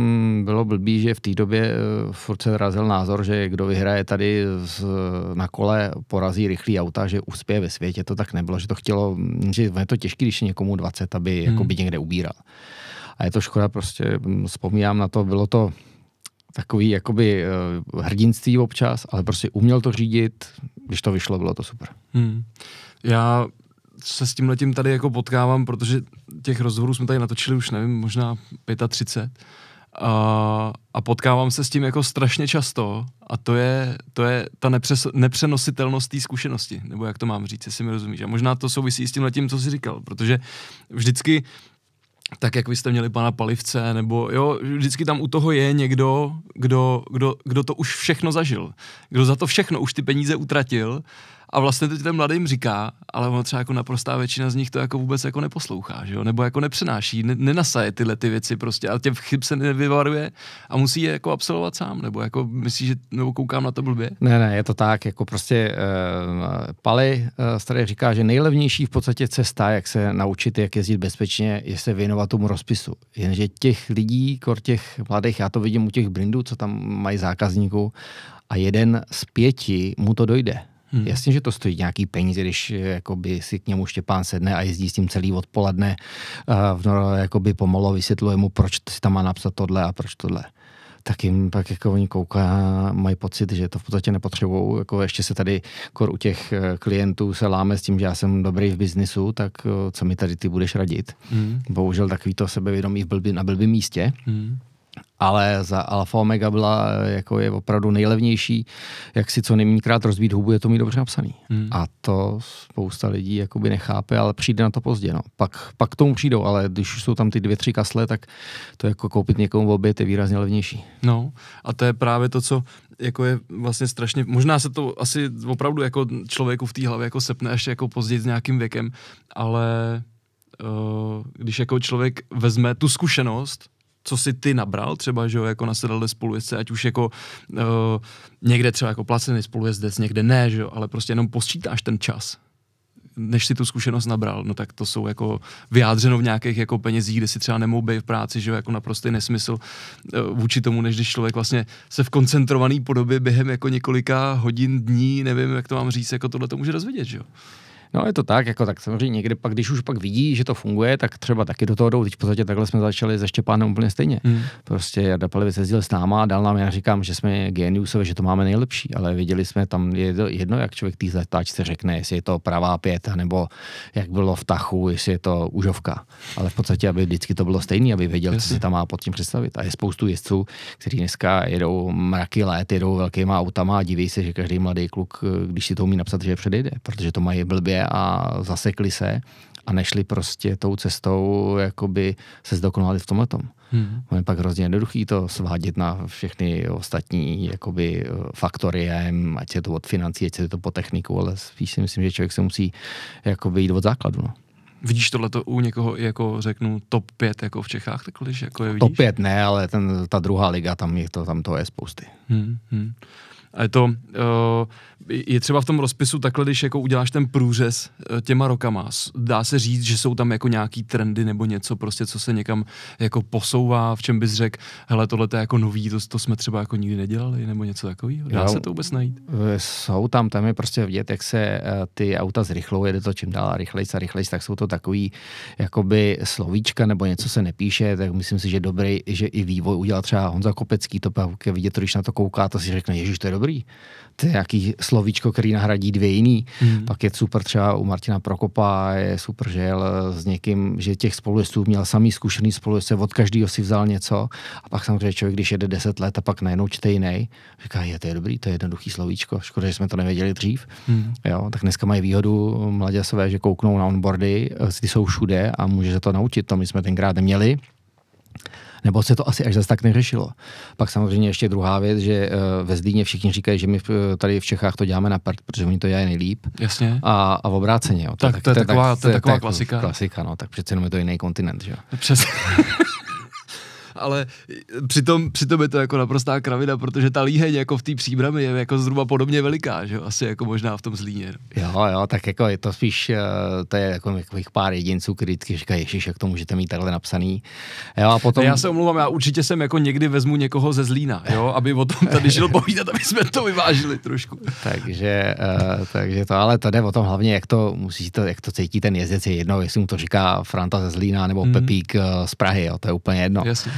S2: bylo blbý, že v té době eh, furt se razil názor, že kdo vyhraje tady z, na kole, porazí rychlý auta, že uspěje ve světě. To tak nebylo, že to chtělo, že je to těžké, když je někomu 20, aby hmm. jakoby někde ubíral. A je to škoda, prostě hm, vzpomínám na to, bylo to takový jakoby uh, hrdinství občas, ale prostě uměl to řídit, když to vyšlo, bylo to super. Hmm.
S1: Já se s tím letím tady jako potkávám, protože těch rozhovorů jsme tady natočili už nevím, možná 35 a, a potkávám se s tím jako strašně často. A to je, to je ta nepřes, nepřenositelnost té zkušenosti, nebo jak to mám říct, jestli mi rozumíš. A možná to souvisí s tím letím, co jsi říkal, protože vždycky tak jak vy jste měli pana Palivce, nebo jo, vždycky tam u toho je někdo, kdo, kdo, kdo to už všechno zažil, kdo za to všechno už ty peníze utratil a vlastně teď ten mladým říká, ale ono třeba jako naprostá většina z nich to jako vůbec jako neposlouchá, že jo? nebo jako nepřenáší, ne, nenasaje tyhle ty věci prostě a těch chyb se nevyvaruje a musí je jako absolvovat sám, nebo jako myslíš, že nebo koukám na to blbě?
S2: Ne, ne, je to tak, jako prostě uh, Pali uh, starý říká, že nejlevnější v podstatě cesta, jak se naučit, jak jezdit bezpečně, je se věnovat tomu rozpisu. Jenže těch lidí, kor těch mladých, já to vidím u těch brindů, co tam mají zákazníků, a jeden z pěti mu to dojde Hmm. Jasně, že to stojí nějaký peníze, když eh, jakoby, si k němu Štěpán sedne a jezdí s tím celý odpoledne, uh, no, jakoby pomalu vysvětluje mu, proč si tam má napsat tohle a proč tohle tak jim pak jako oni kouká, mají pocit, že to v podstatě nepotřebují. Jako ještě se tady kor u těch eh, klientů se láme s tím, že já jsem dobrý v biznisu, tak co mi tady ty budeš radit. Hmm. Bohužel takový to sebevědomí v blbý, na blbým místě. Hmm ale za Alfa Omega byla, jako je opravdu nejlevnější, jak si co nejméněkrát rozbít hubu, je to mít dobře napsaný. Hmm. A to spousta lidí jakoby nechápe, ale přijde na to pozdě. No. Pak, pak k tomu přijdou, ale když jsou tam ty dvě, tři kasle, tak to jako koupit někomu v oběd je výrazně levnější.
S1: No a to je právě to, co jako je vlastně strašně, možná se to asi opravdu jako člověku v té hlavě jako sepne ještě jako později s nějakým věkem, ale uh, když jako člověk vezme tu zkušenost, co si ty nabral, třeba, že jo, jako na sedadle spolujezdce, ať už jako uh, někde třeba jako placený spolujezdec, někde ne, že jo, ale prostě jenom posčítáš ten čas než si tu zkušenost nabral, no tak to jsou jako vyjádřeno v nějakých jako penězích, kde si třeba nemohou být v práci, že jo, jako naprostý nesmysl uh, vůči tomu, než když člověk vlastně se v koncentrované podobě během jako několika hodin, dní, nevím, jak to mám říct, jako tohle to může rozvidět, že jo.
S2: No je to tak, jako tak samozřejmě někdy pak, když už pak vidí, že to funguje, tak třeba taky do toho jdou. Teď v podstatě takhle jsme začali se Štěpánem úplně stejně. Hmm. Prostě Jarda Palivic jezdil s náma a dal nám, já říkám, že jsme geniusové, že to máme nejlepší, ale viděli jsme tam jedno, jedno jak člověk té zatáčce řekne, jestli je to pravá pět, nebo jak bylo v tachu, jestli je to užovka. Ale v podstatě, aby vždycky to bylo stejné, aby věděl, Jasně. co si tam má pod tím představit. A je spoustu jezdců, kteří dneska jedou mraky let, jedou velkýma autama a diví se, že každý mladý kluk, když si to umí napsat, že předejde, protože to mají blbě a zasekli se a nešli prostě tou cestou jakoby se zdokonali v tomhle tom. Hmm. je pak hrozně jednoduchý to svádět na všechny ostatní jakoby, faktory, ať je to od financí, ať je to po techniku, ale spíš si myslím, že člověk se musí jakoby jít od základu. No.
S1: Vidíš tohle u někoho, jako řeknu, top 5 jako v Čechách, tak jako je vidíš?
S2: Top 5 ne, ale ten, ta druhá liga, tam, je to, tam to je spousty. Hmm, hmm.
S1: A je to, uh, je třeba v tom rozpisu takhle, když jako uděláš ten průřez uh, těma rokama, dá se říct, že jsou tam jako nějaký trendy nebo něco prostě, co se někam jako posouvá, v čem bys řekl, hele, tohle je jako nový, to, to jsme třeba jako nikdy nedělali, nebo něco takového. Dá jo, se to vůbec najít?
S2: Jsou tam, tam je prostě vidět, jak se ty auta zrychlou, jede to čím dál rychlejc a rychlejc, tak jsou to takový jakoby slovíčka nebo něco se nepíše, tak myslím si, že dobrý, že i vývoj udělal třeba Honza Kopecký, to pak je vidět, když na to kouká, to si řekne, ježiš, to je dobrý. To je nějaký slovíčko, který nahradí dvě jiný. Mm. Pak je super třeba u Martina Prokopa, je super, že jel s někým, že těch spolujezdců měl samý zkušený spolujezdce, od každého si vzal něco. A pak samozřejmě člověk, když jede 10 let a pak najednou čte jiný, říká, je to je dobrý, to je jednoduchý slovíčko, škoda, že jsme to nevěděli dřív. Mm. Jo, tak dneska mají výhodu mladěsové, že kouknou na onboardy, ty jsou všude a může se to naučit, to my jsme tenkrát neměli nebo se to asi až zase tak neřešilo. Pak samozřejmě ještě druhá věc, že eh, ve Zlíně všichni říkají, že my tady v Čechách to děláme na prd, protože oni to dělají nejlíp.
S1: Jasně.
S2: A, a v obráceně. Jo.
S1: Tak, tak, to je tak, taková, to je taková klasika.
S2: Klasika, no, tak přece jenom je to jiný kontinent, že jo.
S1: Přesně. [LAUGHS] ale přitom, přitom je to jako naprostá kravina, protože ta líheň jako v té příbrami je jako zhruba podobně veliká, že asi jako možná v tom zlíně.
S2: Jo, jo, tak jako je to spíš, eh, to je jako takových pár jedinců, kteří vždycky říkají, ježiš, jak to můžete mít takhle napsaný. Jo, a potom...
S1: Já se omlouvám, já určitě jsem jako někdy vezmu někoho ze Zlína, jo, aby o tom tady šel povídat, aby jsme to vyvážili trošku.
S2: takže, uh, takže to, ale to jde o tom hlavně, jak to musí to, jak to cítí ten jezdec, je jedno, jestli mu to říká Franta ze Zlína nebo mm. Pepík uh, z Prahy, jo, to je úplně jedno.
S1: Jasně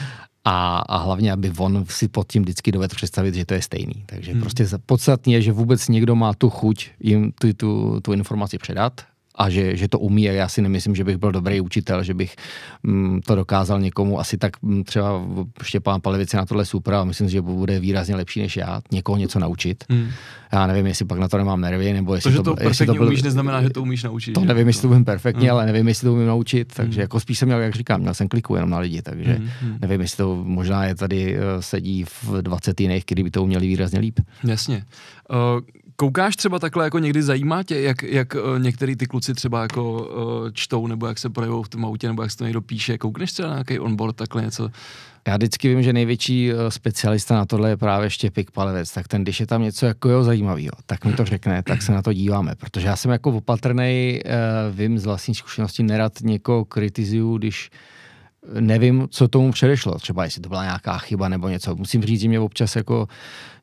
S2: a, a hlavně, aby on si pod tím vždycky dovedl představit, že to je stejný. Takže hmm. prostě podstatně je, že vůbec někdo má tu chuť jim tu, tu, tu informaci předat a že, že to umí a já si nemyslím, že bych byl dobrý učitel, že bych mm, to dokázal někomu, asi tak mm, třeba Štěpán Palevic na tohle super a myslím, že bude výrazně lepší než já, někoho něco naučit. Hmm. Já nevím, jestli pak na to nemám nervy, nebo jestli
S1: to, že to,
S2: to
S1: perfektně to byl, umíš, neznamená, že to umíš naučit.
S2: To nevím, jestli to umím perfektně, hmm. ale nevím, jestli to umím naučit, takže hmm. jako spíš jsem měl, jak říkám, měl jsem kliku jenom na lidi, takže hmm. hmm. nevím, jestli to možná je tady uh, sedí v 20 jiných, kdy by to uměli výrazně líp.
S1: Jasně. Uh, Koukáš třeba takhle, jako někdy zajímá tě, jak, jak uh, některý ty kluci třeba jako uh, čtou, nebo jak se projevují v tom autě, nebo jak se to někdo píše, koukneš třeba na nějaký onboard, takhle něco?
S2: Já vždycky vím, že největší uh, specialista na tohle je právě Štěpik Palevec, tak ten, když je tam něco jako jeho zajímavého, tak mi to řekne, tak se na to díváme, protože já jsem jako opatrný, vím z vlastní zkušenosti, nerad někoho kritizuju, když nevím, co tomu předešlo. Třeba jestli to byla nějaká chyba nebo něco. Musím říct, že mě občas jako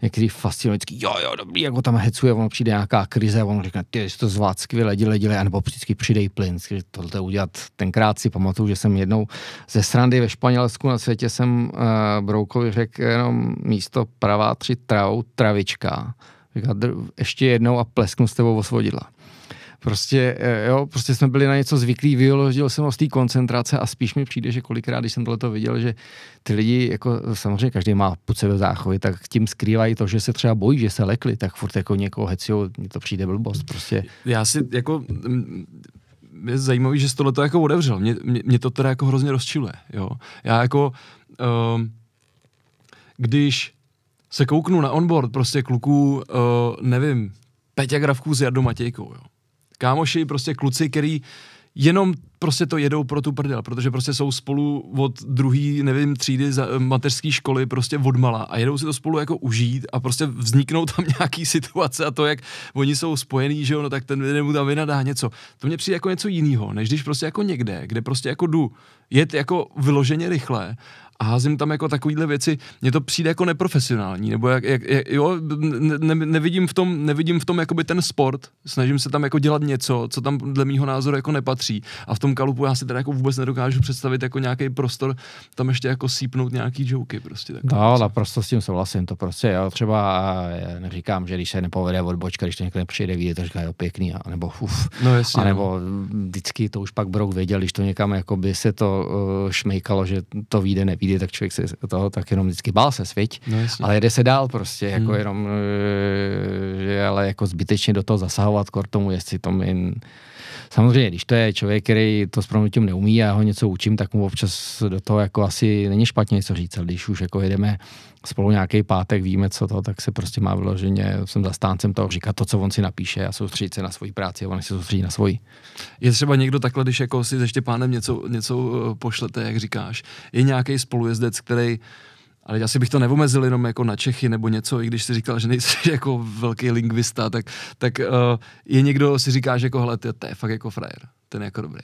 S2: někdy fascinuje, jo, jo, dobrý, jako tam hecuje, ono přijde nějaká krize, on řekne, ty jsi to zvlád skvěle, dělej, dělej, anebo vždycky přidej plyn, tohle udělat. Tenkrát si pamatuju, že jsem jednou ze srandy ve Španělsku na světě jsem uh, Broukovi řekl jenom místo pravá tři trau, travička. Říkal, ještě jednou a plesknu s tebou osvodidla. Prostě, eh, jo, prostě jsme byli na něco zvyklí, vyložil jsem ho z té koncentrace a spíš mi přijde, že kolikrát, když jsem tohle viděl, že ty lidi, jako samozřejmě každý má do záchovy, tak tím skrývají to, že se třeba bojí, že se lekli, tak furt jako někoho heciou, mně to přijde blbost. Prostě.
S1: Já si jako je zajímavý, že jsi tohle jako otevřel. Mě, mě, mě, to teda jako hrozně rozčiluje. Jo. Já jako, uh, když se kouknu na onboard prostě kluků, uh, nevím, Peťa Gravků s Jardou Matějkou, jo kámoši, prostě kluci, který jenom prostě to jedou pro tu prdel, protože prostě jsou spolu od druhý, nevím, třídy za, eh, mateřské školy prostě odmala a jedou si to spolu jako užít a prostě vzniknou tam [LAUGHS] nějaký situace a to, jak oni jsou spojení, že jo, no tak ten jeden mu tam vynadá něco. To mě přijde jako něco jiného, než když prostě jako někde, kde prostě jako jdu jet jako vyloženě rychle a házím tam jako takovýhle věci, mně to přijde jako neprofesionální, nebo jak, jak, jak jo, ne, ne, nevidím v tom, nevidím v tom jakoby ten sport, snažím se tam jako dělat něco, co tam dle mýho názoru jako nepatří. A v tom kalupu já si teda jako vůbec nedokážu představit jako nějaký prostor, tam ještě jako sípnout nějaký joky prostě. Tak
S2: no, naprosto s tím souhlasím, to prostě, jo, třeba neříkám, že když se nepovede odbočka, když to někdo nepřijde vidět, to říká, jo, pěkný, a nebo uf,
S1: no, jasně,
S2: a nebo no. vždycky to už pak Brok věděl, když to někam jako by se to uh, šmejkalo, že to vyjde, nevíde, vyjde, tak člověk se toho tak jenom vždycky bál se, svěť, no, ale jede se dál prostě, jako hmm. jenom, eh, že ale jako zbytečně do toho zasahovat k tomu, jestli to jen... Samozřejmě, když to je člověk, který to s proměnutím neumí a ho něco učím, tak mu občas do toho jako asi není špatně něco říct, ale když už jako jedeme spolu nějaký pátek, víme co to, tak se prostě má vyloženě, jsem zastáncem toho říkat to, co on si napíše a soustředit se na svoji práci a on si soustředí na svoji.
S1: Je třeba někdo takhle, když jako si se Štěpánem něco, něco eh, pošlete, jak říkáš, je nějaký spolujezdec, který ale asi bych to nevomezil jenom jako na Čechy nebo něco, i když si říkal, že nejsi [LAUGHS] jako velký lingvista, tak, tak uh, je někdo, si říká, že jako, hele, to, je fakt jako frajer, ten je jako dobrý.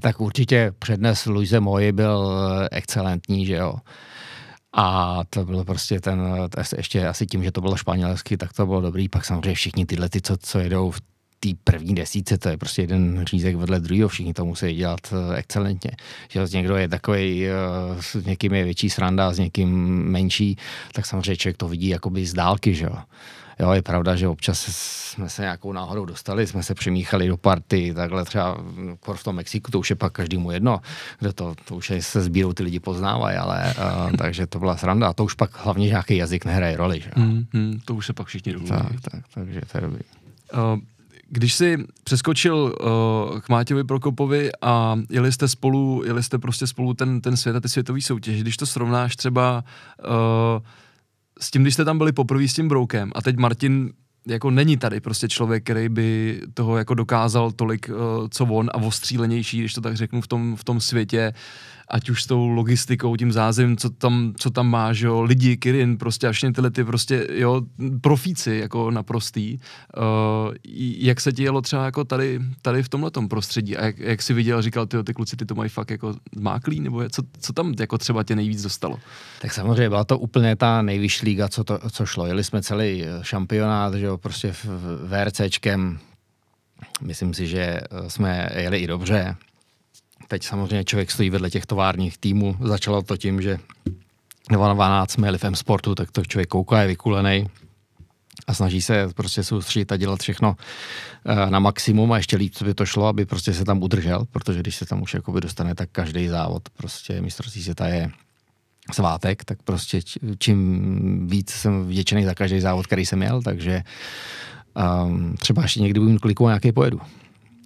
S2: Tak určitě přednes Luise Moji byl eh, excelentní, že jo. A to bylo prostě ten, ještě asi tím, že to bylo španělsky, tak to bylo dobrý. Pak samozřejmě všichni tyhle, ty, co, co jedou v té první desíce, to je prostě jeden řízek vedle druhého, všichni to musí dělat uh, excelentně. Že někdo je takový, uh, s někým je větší sranda, s někým menší, tak samozřejmě člověk to vidí jakoby z dálky, že jo. Jo, je pravda, že občas jsme se nějakou náhodou dostali, jsme se přimíchali do party, takhle třeba v tom Mexiku, to už je pak každému jedno, kde to, to už je, se sbírou ty lidi poznávají, ale uh, [LAUGHS] takže to byla sranda a to už pak hlavně nějaký jazyk nehraje roli, že?
S1: Mm, mm, to už se pak všichni domluví.
S2: Tak, tak, takže to je dobrý.
S1: Uh, když jsi přeskočil uh, k Mátěvi Prokopovi a jeli jste spolu, jeli jste prostě spolu ten, ten svět a ty světový soutěž, když to srovnáš třeba uh, s tím, když jste tam byli poprvé s tím Broukem a teď Martin jako není tady prostě člověk, který by toho jako dokázal tolik, uh, co on a ostřílenější, když to tak řeknu, v tom, v tom světě, ať už s tou logistikou, tím zázemím, co tam, co tam má, že jo, lidi, Kirin, prostě až tyhle ty prostě, jo, profíci, jako naprostý. Uh, jak se ti jelo třeba jako tady, tady v tomhle prostředí a jak, jak jsi viděl, říkal, ty, ty kluci, ty to mají fakt jako máklí, nebo je, co, co tam jako třeba tě nejvíc dostalo?
S2: Tak samozřejmě byla to úplně ta nejvyšší liga, co, to, co šlo. Jeli jsme celý šampionát, že jo, prostě v, v VRCčkem, myslím si, že jsme jeli i dobře, Teď samozřejmě člověk stojí vedle těch továrních týmů. Začalo to tím, že 12 jsme jeli v M-Sportu, tak to člověk kouká, je vykulený a snaží se prostě soustředit a dělat všechno eh, na maximum a ještě líp, co by to šlo, aby prostě se tam udržel, protože když se tam už jakoby dostane, tak každý závod, prostě mistrovství světa je svátek, tak prostě čím víc jsem vděčený za každý závod, který jsem měl, takže um, třeba ještě někdy budu kliku nějaký pojedu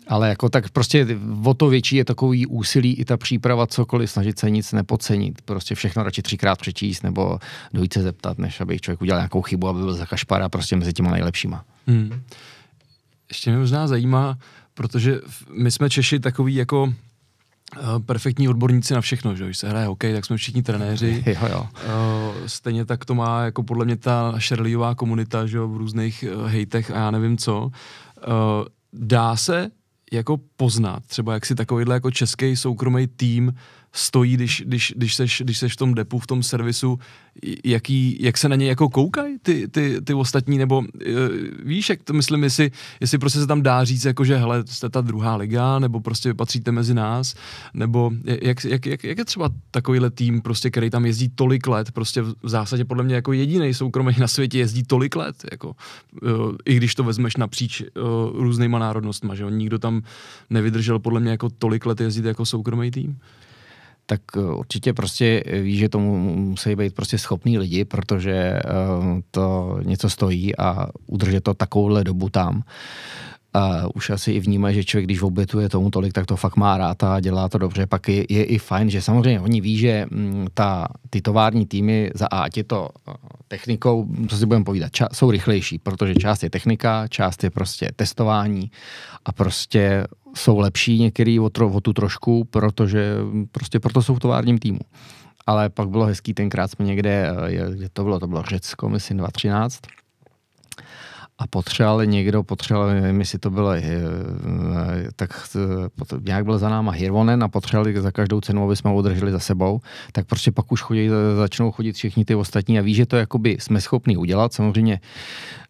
S2: ale jako tak prostě o to větší je takový úsilí i ta příprava cokoliv, snažit se nic nepodcenit, prostě všechno radši třikrát přečíst nebo dojít se zeptat, než aby člověk udělal nějakou chybu, aby byl za kašpara prostě mezi těma nejlepšíma. Hmm.
S1: Ještě mě možná zajímá, protože my jsme Češi takový jako uh, perfektní odborníci na všechno, že když se hraje hokej, tak jsme všichni trenéři. [LAUGHS]
S2: Jo, jo.
S1: Uh, stejně tak to má jako podle mě ta Shirleyová komunita, že v různých uh, hejtech a já nevím co. Dá se Jakob poznat, třeba jak si takovýhle jako český soukromý tým stojí, když, když, když, seš, když seš v tom depu, v tom servisu, jaký, jak se na ně jako koukají ty, ty, ty ostatní, nebo uh, víš, jak to myslím, jestli, jestli prostě se tam dá říct, jako že hele, jste ta druhá liga, nebo prostě patříte mezi nás, nebo jak, jak, jak, jak je třeba takovýhle tým, prostě, který tam jezdí tolik let, prostě v zásadě podle mě jako jediný soukromý na světě jezdí tolik let, jako, uh, i když to vezmeš napříč uh, různýma národnostma, že jo, nikdo tam nevydržel podle mě jako tolik let jezdit jako soukromý tým
S2: tak eh, určitě prostě ví, že tomu musí být prostě schopní lidi, protože eh, to něco stojí a udržet to takovouhle dobu tam. A už asi i vnímá, že člověk, když obětuje tomu tolik, tak to fakt má rád a dělá to dobře. Pak je, je i fajn, že samozřejmě oni ví, že mm, ta, ty tovární týmy za A, ať je to eh, technikou, co si budeme povídat, ča, jsou rychlejší, protože část je technika, část je prostě testování a prostě jsou lepší některý o, tro, o tu trošku, protože prostě proto jsou v továrním týmu. Ale pak bylo hezký, tenkrát jsme někde, eh, kde to bylo, to bylo Řecko, myslím 2013, a potřeboval někdo, potřeboval, nevím, jestli to bylo, eh, tak eh, nějak byl za náma Hirvonen a potřebovali za každou cenu, aby jsme ho udrželi za sebou, tak prostě pak už chodí, začnou chodit všichni ty ostatní a ví, že to jakoby jsme schopni udělat. Samozřejmě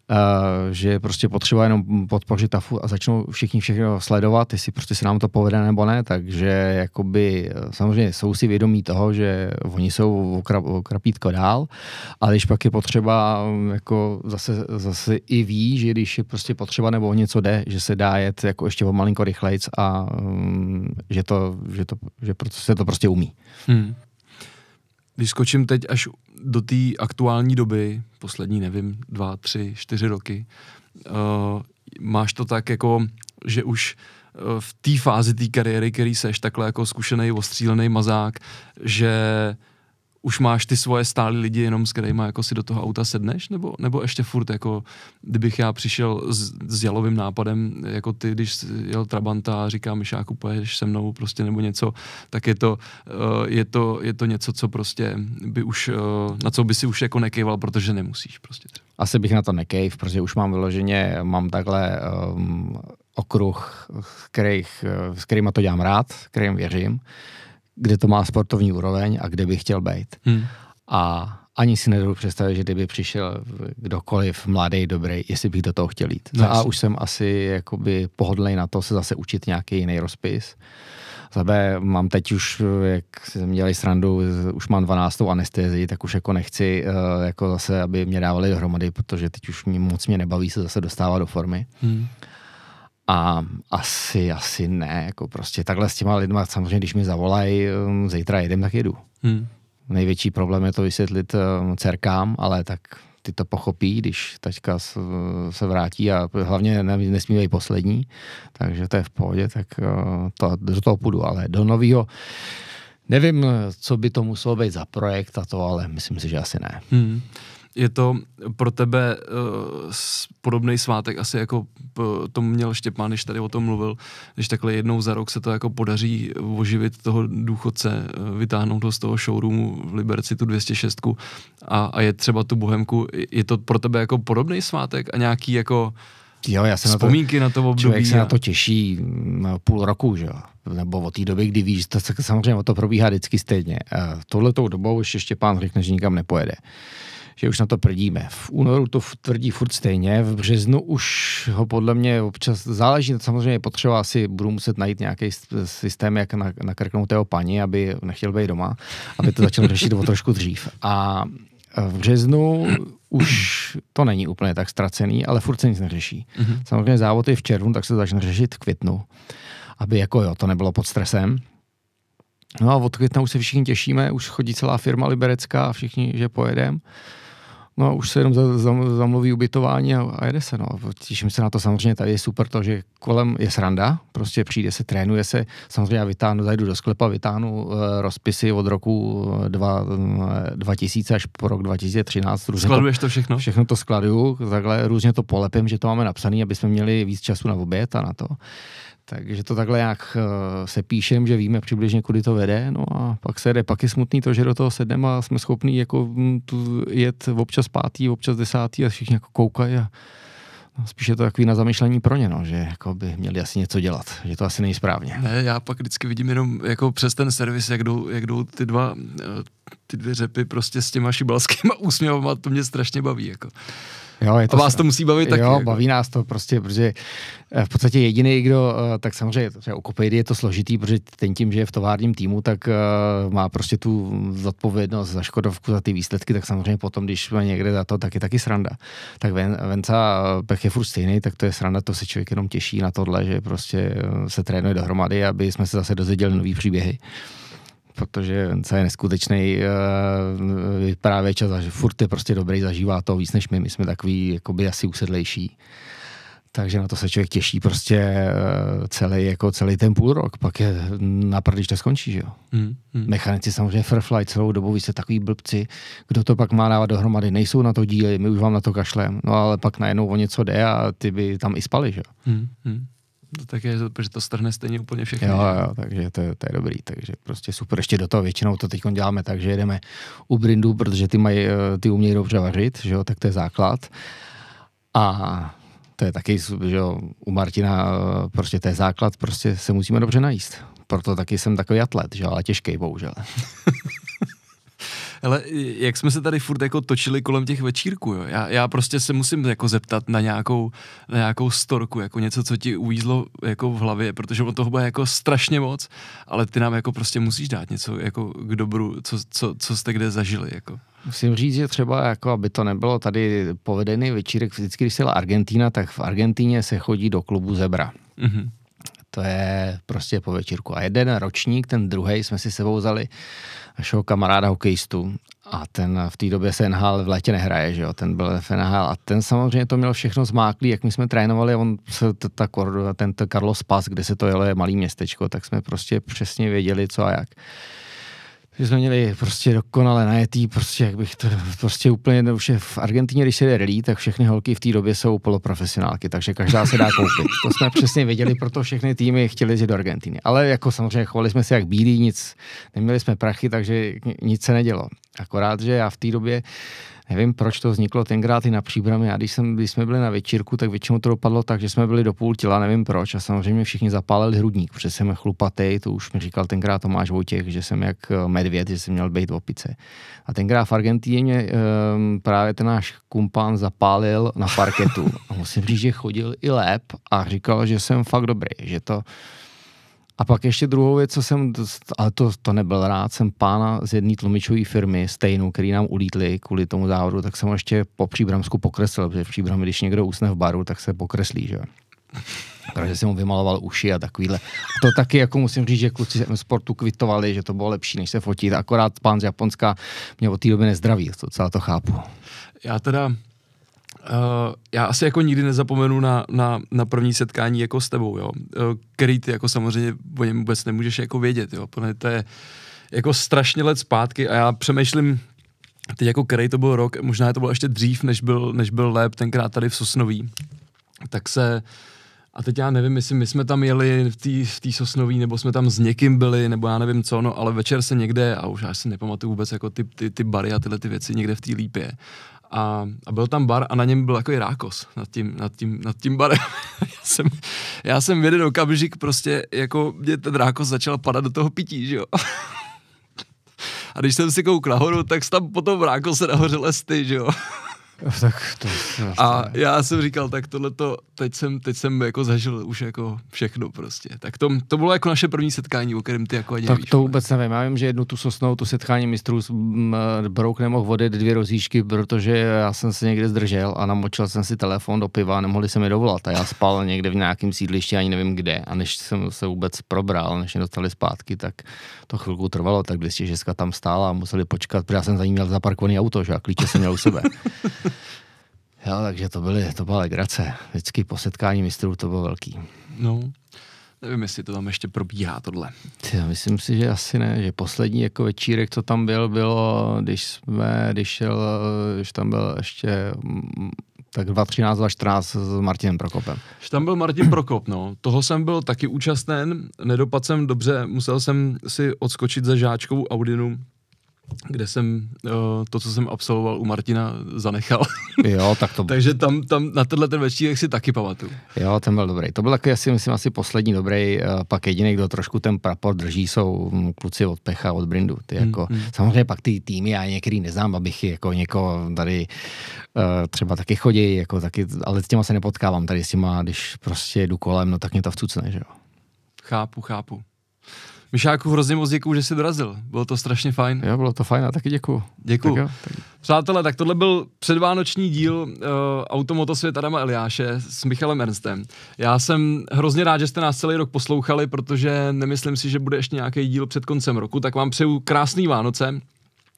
S2: Uh, že prostě potřeba jenom podpořit a, a začnou všichni všechno sledovat, jestli prostě se nám to povede nebo ne, takže jakoby eh, samozřejmě jsou si vědomí toho, že oni jsou o krapítko dál, ale když pak je potřeba, mm, jako zase, zase i ví, že když je prostě potřeba nebo o něco jde, že se dá jet jako ještě o malinko rychlejc a um, že, to, že, to, že se to prostě umí. Hmm.
S1: Když skočím teď až do té aktuální doby, poslední, nevím, dva, tři, čtyři roky, uh, máš to tak jako, že už uh, v té fázi té kariéry, který seš takhle jako zkušený, ostřílený mazák, že už máš ty svoje stály lidi jenom s kterými jako si do toho auta sedneš, nebo, nebo ještě furt jako, kdybych já přišel s, s jalovým nápadem, jako ty, když jel Trabanta a říká Mišáku, pojedeš se mnou prostě nebo něco, tak je to, uh, je to, je to něco, co prostě by už, uh, na co by si už jako nekejval, protože nemusíš prostě.
S2: Asi bych na to nekejv, protože už mám vyloženě, mám takhle um, okruh, kterých, s kterýma to dělám rád, kterým věřím kde to má sportovní úroveň a kde by chtěl být. Hmm. A ani si nedovedu představit, že kdyby přišel kdokoliv mladý, dobrý, jestli bych do toho chtěl jít. No, a už jsem asi jakoby pohodlný na to se zase učit nějaký jiný rozpis. Za B mám teď už, jak jsem měli srandu, už mám 12. anestezii, tak už jako nechci eh, jako zase, aby mě dávali dohromady, protože teď už mě moc mě nebaví se zase dostávat do formy. Hmm. A asi, asi ne, jako prostě takhle s těma lidma, samozřejmě, když mi zavolají, um, zítra jedem, tak jedu. Hmm. Největší problém je to vysvětlit um, dcerkám, ale tak ty to pochopí, když tačka se vrátí a hlavně nesmí být poslední, takže to je v pohodě, tak uh, to, do toho půjdu, ale do nového nevím, co by to muselo být za projekt a to, ale myslím si, že asi ne. Hmm
S1: je to pro tebe uh, podobný svátek, asi jako to měl Štěpán, když tady o tom mluvil, když takhle jednou za rok se to jako podaří oživit toho důchodce, uh, vytáhnout ho z toho showroomu v Liberci, tu 206 a, a je třeba tu Bohemku, je to pro tebe jako podobný svátek a nějaký jako
S2: Jo, já
S1: se Vzpomínky
S2: na
S1: to, na to období.
S2: Člověk se a... na to těší mm, půl roku, že jo? Nebo od té doby, kdy víš, to samozřejmě o to probíhá vždycky stejně. Touhletou dobou ještě Štěpán řekne, že nikam nepojede že už na to prdíme. V únoru to tvrdí furt stejně, v březnu už ho podle mě občas záleží, samozřejmě je potřeba asi, budu muset najít nějaký systém, jak nakrknout jeho paní, aby nechtěl být doma, aby to začal řešit o trošku dřív. A v březnu už to není úplně tak ztracený, ale furt se nic neřeší. Mm-hmm. Samozřejmě závod je v červnu, tak se to začne řešit v květnu, aby jako jo, to nebylo pod stresem. No a od května už se všichni těšíme, už chodí celá firma liberecká a všichni, že pojedeme. No a už se jenom za, za, zamluví ubytování a, a jede se. No. Těším se na to samozřejmě, tady je super to, že kolem je sranda, prostě přijde se, trénuje se, samozřejmě já vytáhnu, zajdu do sklepa, vytáhnu uh, rozpisy od roku eh, dva, uh, eh, 2000 až po rok 2013.
S1: Skladuješ to, to všechno?
S2: Všechno to skladuju, takhle různě to polepím, že to máme napsané, aby jsme měli víc času na oběd a na to. Takže to takhle jak uh, se píšem, že víme přibližně, kudy to vede, no a pak se jde, pak je smutný to, že do toho sedneme a jsme schopní jako mm, tu jet občas pátý, občas desátý a všichni jako koukají a no, spíš je to takový na zamyšlení pro ně, no, že jako by měli asi něco dělat, že to asi nejsprávně.
S1: Ne, já pak vždycky vidím jenom jako přes ten servis, jak jdou, jak jdou ty dva eh, ty dvě řepy prostě s těma šibalskýma úsměvama, to mě strašně baví. Jako. Jo, je to a vás to musí bavit taky.
S2: Jo, jako. baví nás to prostě, protože eh, v podstatě jediný, kdo, eh, tak samozřejmě třeba u Kopejdy je to složitý, protože ten tím, že je v továrním týmu, tak uh, má prostě tu zodpovědnost za Škodovku, za ty výsledky, tak samozřejmě potom, když má někde za to, tak je taky sranda. Tak Ven, Venca Pech je furt stejný, tak to je sranda, to se člověk jenom těší na tohle, že prostě se trénuje dohromady, aby jsme se zase dozvěděli nový příběhy protože on je neskutečný uh, vyprávěč a furt je prostě dobrý, zažívá to víc než my, my jsme takový jakoby asi usedlejší. Takže na to se člověk těší prostě uh, celý, jako celý ten půl rok, pak je na když to skončí, že jo. Mm, mm. Mechanici samozřejmě Fairfly celou dobu, vy jste takový blbci, kdo to pak má dávat dohromady, nejsou na to díly, my už vám na to kašlem, no ale pak najednou o něco jde a ty by tam i spali, že jo. Mm, mm
S1: to tak je, že to strhne stejně úplně všechno.
S2: Jo, jo, takže to, to, je dobrý, takže prostě super. Ještě do toho většinou to teď děláme tak, že jedeme u brindů, protože ty, mají, ty umějí dobře vařit, že jo, tak to je základ. A to je taky, že jo, u Martina eh, prostě to je základ, prostě se musíme dobře najíst. Proto taky jsem takový atlet, že jo, ale těžký, bohužel. [LAUGHS]
S1: Ale jak jsme se tady furt jako točili kolem těch večírků, jo? Já, já prostě se musím jako zeptat na nějakou, na nějakou storku, jako něco, co ti uvízlo jako v hlavě, protože o toho bude jako strašně moc, ale ty nám jako prostě musíš dát něco jako k dobru, co, co, co jste kde zažili, jako.
S2: Musím říct, že třeba, jako aby to nebylo tady povedený večírek, vždycky, když se Argentína, tak v Argentíně se chodí do klubu Zebra. Mm-hmm. To je prostě po večírku. A jeden ročník, ten druhý, jsme si sebou vzali našeho kamaráda hokejistu a ten v té době se NHL v létě nehraje, že jo, ten byl v NHL a ten samozřejmě to měl všechno zmáklý, jak my jsme trénovali, on se ta, ten Carlos Paz, kde se to jelo, je malý městečko, tak jsme prostě přesně věděli, co a jak. Že jsme měli prostě dokonale najetý, prostě jak bych to, prostě úplně, už je v Argentině, když se jde rally, tak všechny holky v té době jsou poloprofesionálky, takže každá se dá koupit. To jsme přesně věděli, proto všechny týmy chtěli jít do Argentiny. Ale jako samozřejmě chovali jsme se jak bílí, nic, neměli jsme prachy, takže nic se nedělo. Akorát, že já v té době Nevím, proč to vzniklo tenkrát i na příbrami. A když, jsem, když jsme byli na večírku, tak většinou to dopadlo tak, že jsme byli do půl těla, nevím proč. A samozřejmě všichni zapálili hrudník, protože jsem chlupatý, to už mi říkal tenkrát Tomáš Vojtěch, že jsem jak eh, medvěd, že jsem měl být v opice. A tenkrát v Argentíně um, právě ten náš kumpán zapálil na parketu. [LAUGHS] A musím říct, že chodil i lép a říkal, že jsem fakt dobrý, že to a pak ještě druhou věc, co jsem, ale to, to nebyl rád, jsem pána z jedné tlumičové firmy, stejnou, který nám ulítli kvůli tomu závodu, tak jsem ještě po Příbramsku pokreslil, protože v Příbrami, když někdo usne v baru, tak se pokreslí, že takže jsem mu vymaloval uši a takovýhle. A to taky jako musím říct, že kluci sportu kvitovali, že to bylo lepší, než se fotit. Akorát pán z Japonska mě od té doby nezdraví, to celé to chápu.
S1: Já teda Uh, já asi jako nikdy nezapomenu na, na, na první setkání jako s tebou, jo, uh, který ty jako samozřejmě o něm vůbec nemůžeš jako vědět, jo, protože to je jako strašně let zpátky a já přemýšlím, teď jako který to byl rok, možná to bylo ještě dřív, než byl, než byl Lép tenkrát tady v Sosnoví, tak se a teď já nevím, jestli my jsme tam jeli v té Sosnoví, nebo jsme tam s někým byli, nebo já nevím co, no, ale večer se někde, a už já si nepamatuju vůbec jako ty, ty, ty bary a tyhle ty věci někde v té lípě a, a byl tam bar a na něm byl jako rákos nad tím, nad tím, nad tím barem. [LAUGHS] já, jsem, já jsem v jeden okamžik prostě, jako mě ten rákos začal padat do toho pití, že jo. [LAUGHS] a když jsem si koukl nahoru, tak tam potom rákose nahoře lesty, že jo.
S2: Tak to,
S1: to, a já jsem říkal, tak tohle to, teď jsem, teď jsem jako zažil už jako všechno prostě. Tak to, to bylo jako naše první setkání, o kterém ty jako ani
S2: Tak
S1: nevíš,
S2: to vůbec nevím. Já vím, že jednu tu sosnou, tu setkání mistrů Brouk nemohl vody dvě rozíšky, protože já jsem se někde zdržel a namočil jsem si telefon do piva a nemohli se mi dovolat. A já spal někde v nějakém sídlišti, ani nevím kde. A než jsem se vůbec probral, než mě dostali zpátky, tak to chvilku trvalo, tak 206 tam stála a museli počkat, protože já jsem za ní měl zaparkovaný auto, že a klíče jsem měl u sebe. [LAUGHS] Jo, takže to, byly, to byla legrace. Vždycky po setkání mistrů to bylo velký.
S1: No, nevím, jestli to tam ještě probíhá tohle.
S2: Já myslím si, že asi ne, že poslední jako večírek, co tam byl, bylo, když jsme, když šel, když tam byl ještě mm, tak 2013, 2014 s Martinem Prokopem.
S1: Že tam byl Martin Prokop, no. Toho jsem byl taky účasten, nedopadl jsem dobře, musel jsem si odskočit za žáčkovou Audinu, kde jsem uh, to, co jsem absolvoval u Martina, zanechal. [LAUGHS]
S2: Jo, tak to...
S1: Takže tam, tam na tenhle ten večírek si taky pamatuju.
S2: Jo, ten byl dobrý. To byl taky asi, myslím, asi poslední dobrý. Uh, pak jediný, kdo trošku ten prapor drží, jsou kluci od Pecha, od Brindu. Ty hmm, jako, hmm. Samozřejmě pak ty týmy, já některý neznám, abych jako někoho tady uh, třeba taky chodí, jako taky, ale s těma se nepotkávám tady s těma, když prostě jdu kolem, no tak mě to vcucne, že jo.
S1: Chápu, chápu. Myšáku, hrozně moc děkuju, že jsi dorazil. Bylo to strašně fajn.
S2: Jo, bylo to fajn a taky děkuju.
S1: Děkuju. Tak tak... Přátelé, tak tohle byl předvánoční díl uh, Automotosvět Adama Eliáše s Michalem Ernstem. Já jsem hrozně rád, že jste nás celý rok poslouchali, protože nemyslím si, že bude ještě nějaký díl před koncem roku, tak vám přeju krásný Vánoce.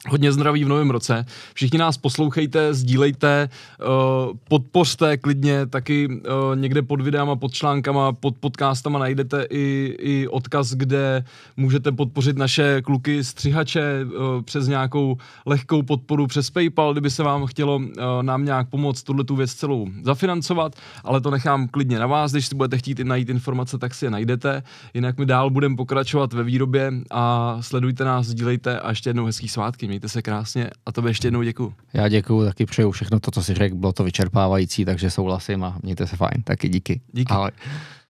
S1: Hodně zdraví v novém roce. Všichni nás poslouchejte, sdílejte, uh, podpořte klidně, taky uh, někde pod videama, pod článkama, pod podcastama najdete i, i odkaz, kde můžete podpořit naše kluky střihače uh, přes nějakou lehkou podporu přes PayPal, kdyby se vám chtělo nám nějak pomoct tuhle tu věc celou zafinancovat, ale to nechám klidně na vás, když si budete chtít i najít informace, tak si je najdete. Jinak my dál budeme pokračovat ve výrobě a sledujte nás, sdílejte a ještě jednou hezký svátky mějte se krásně a to ještě jednou děkuju.
S2: Já děkuju, taky přeju všechno to, co si řekl, bylo to vyčerpávající, takže souhlasím a mějte se fajn, taky díky.
S1: Díky.
S2: Ahoj.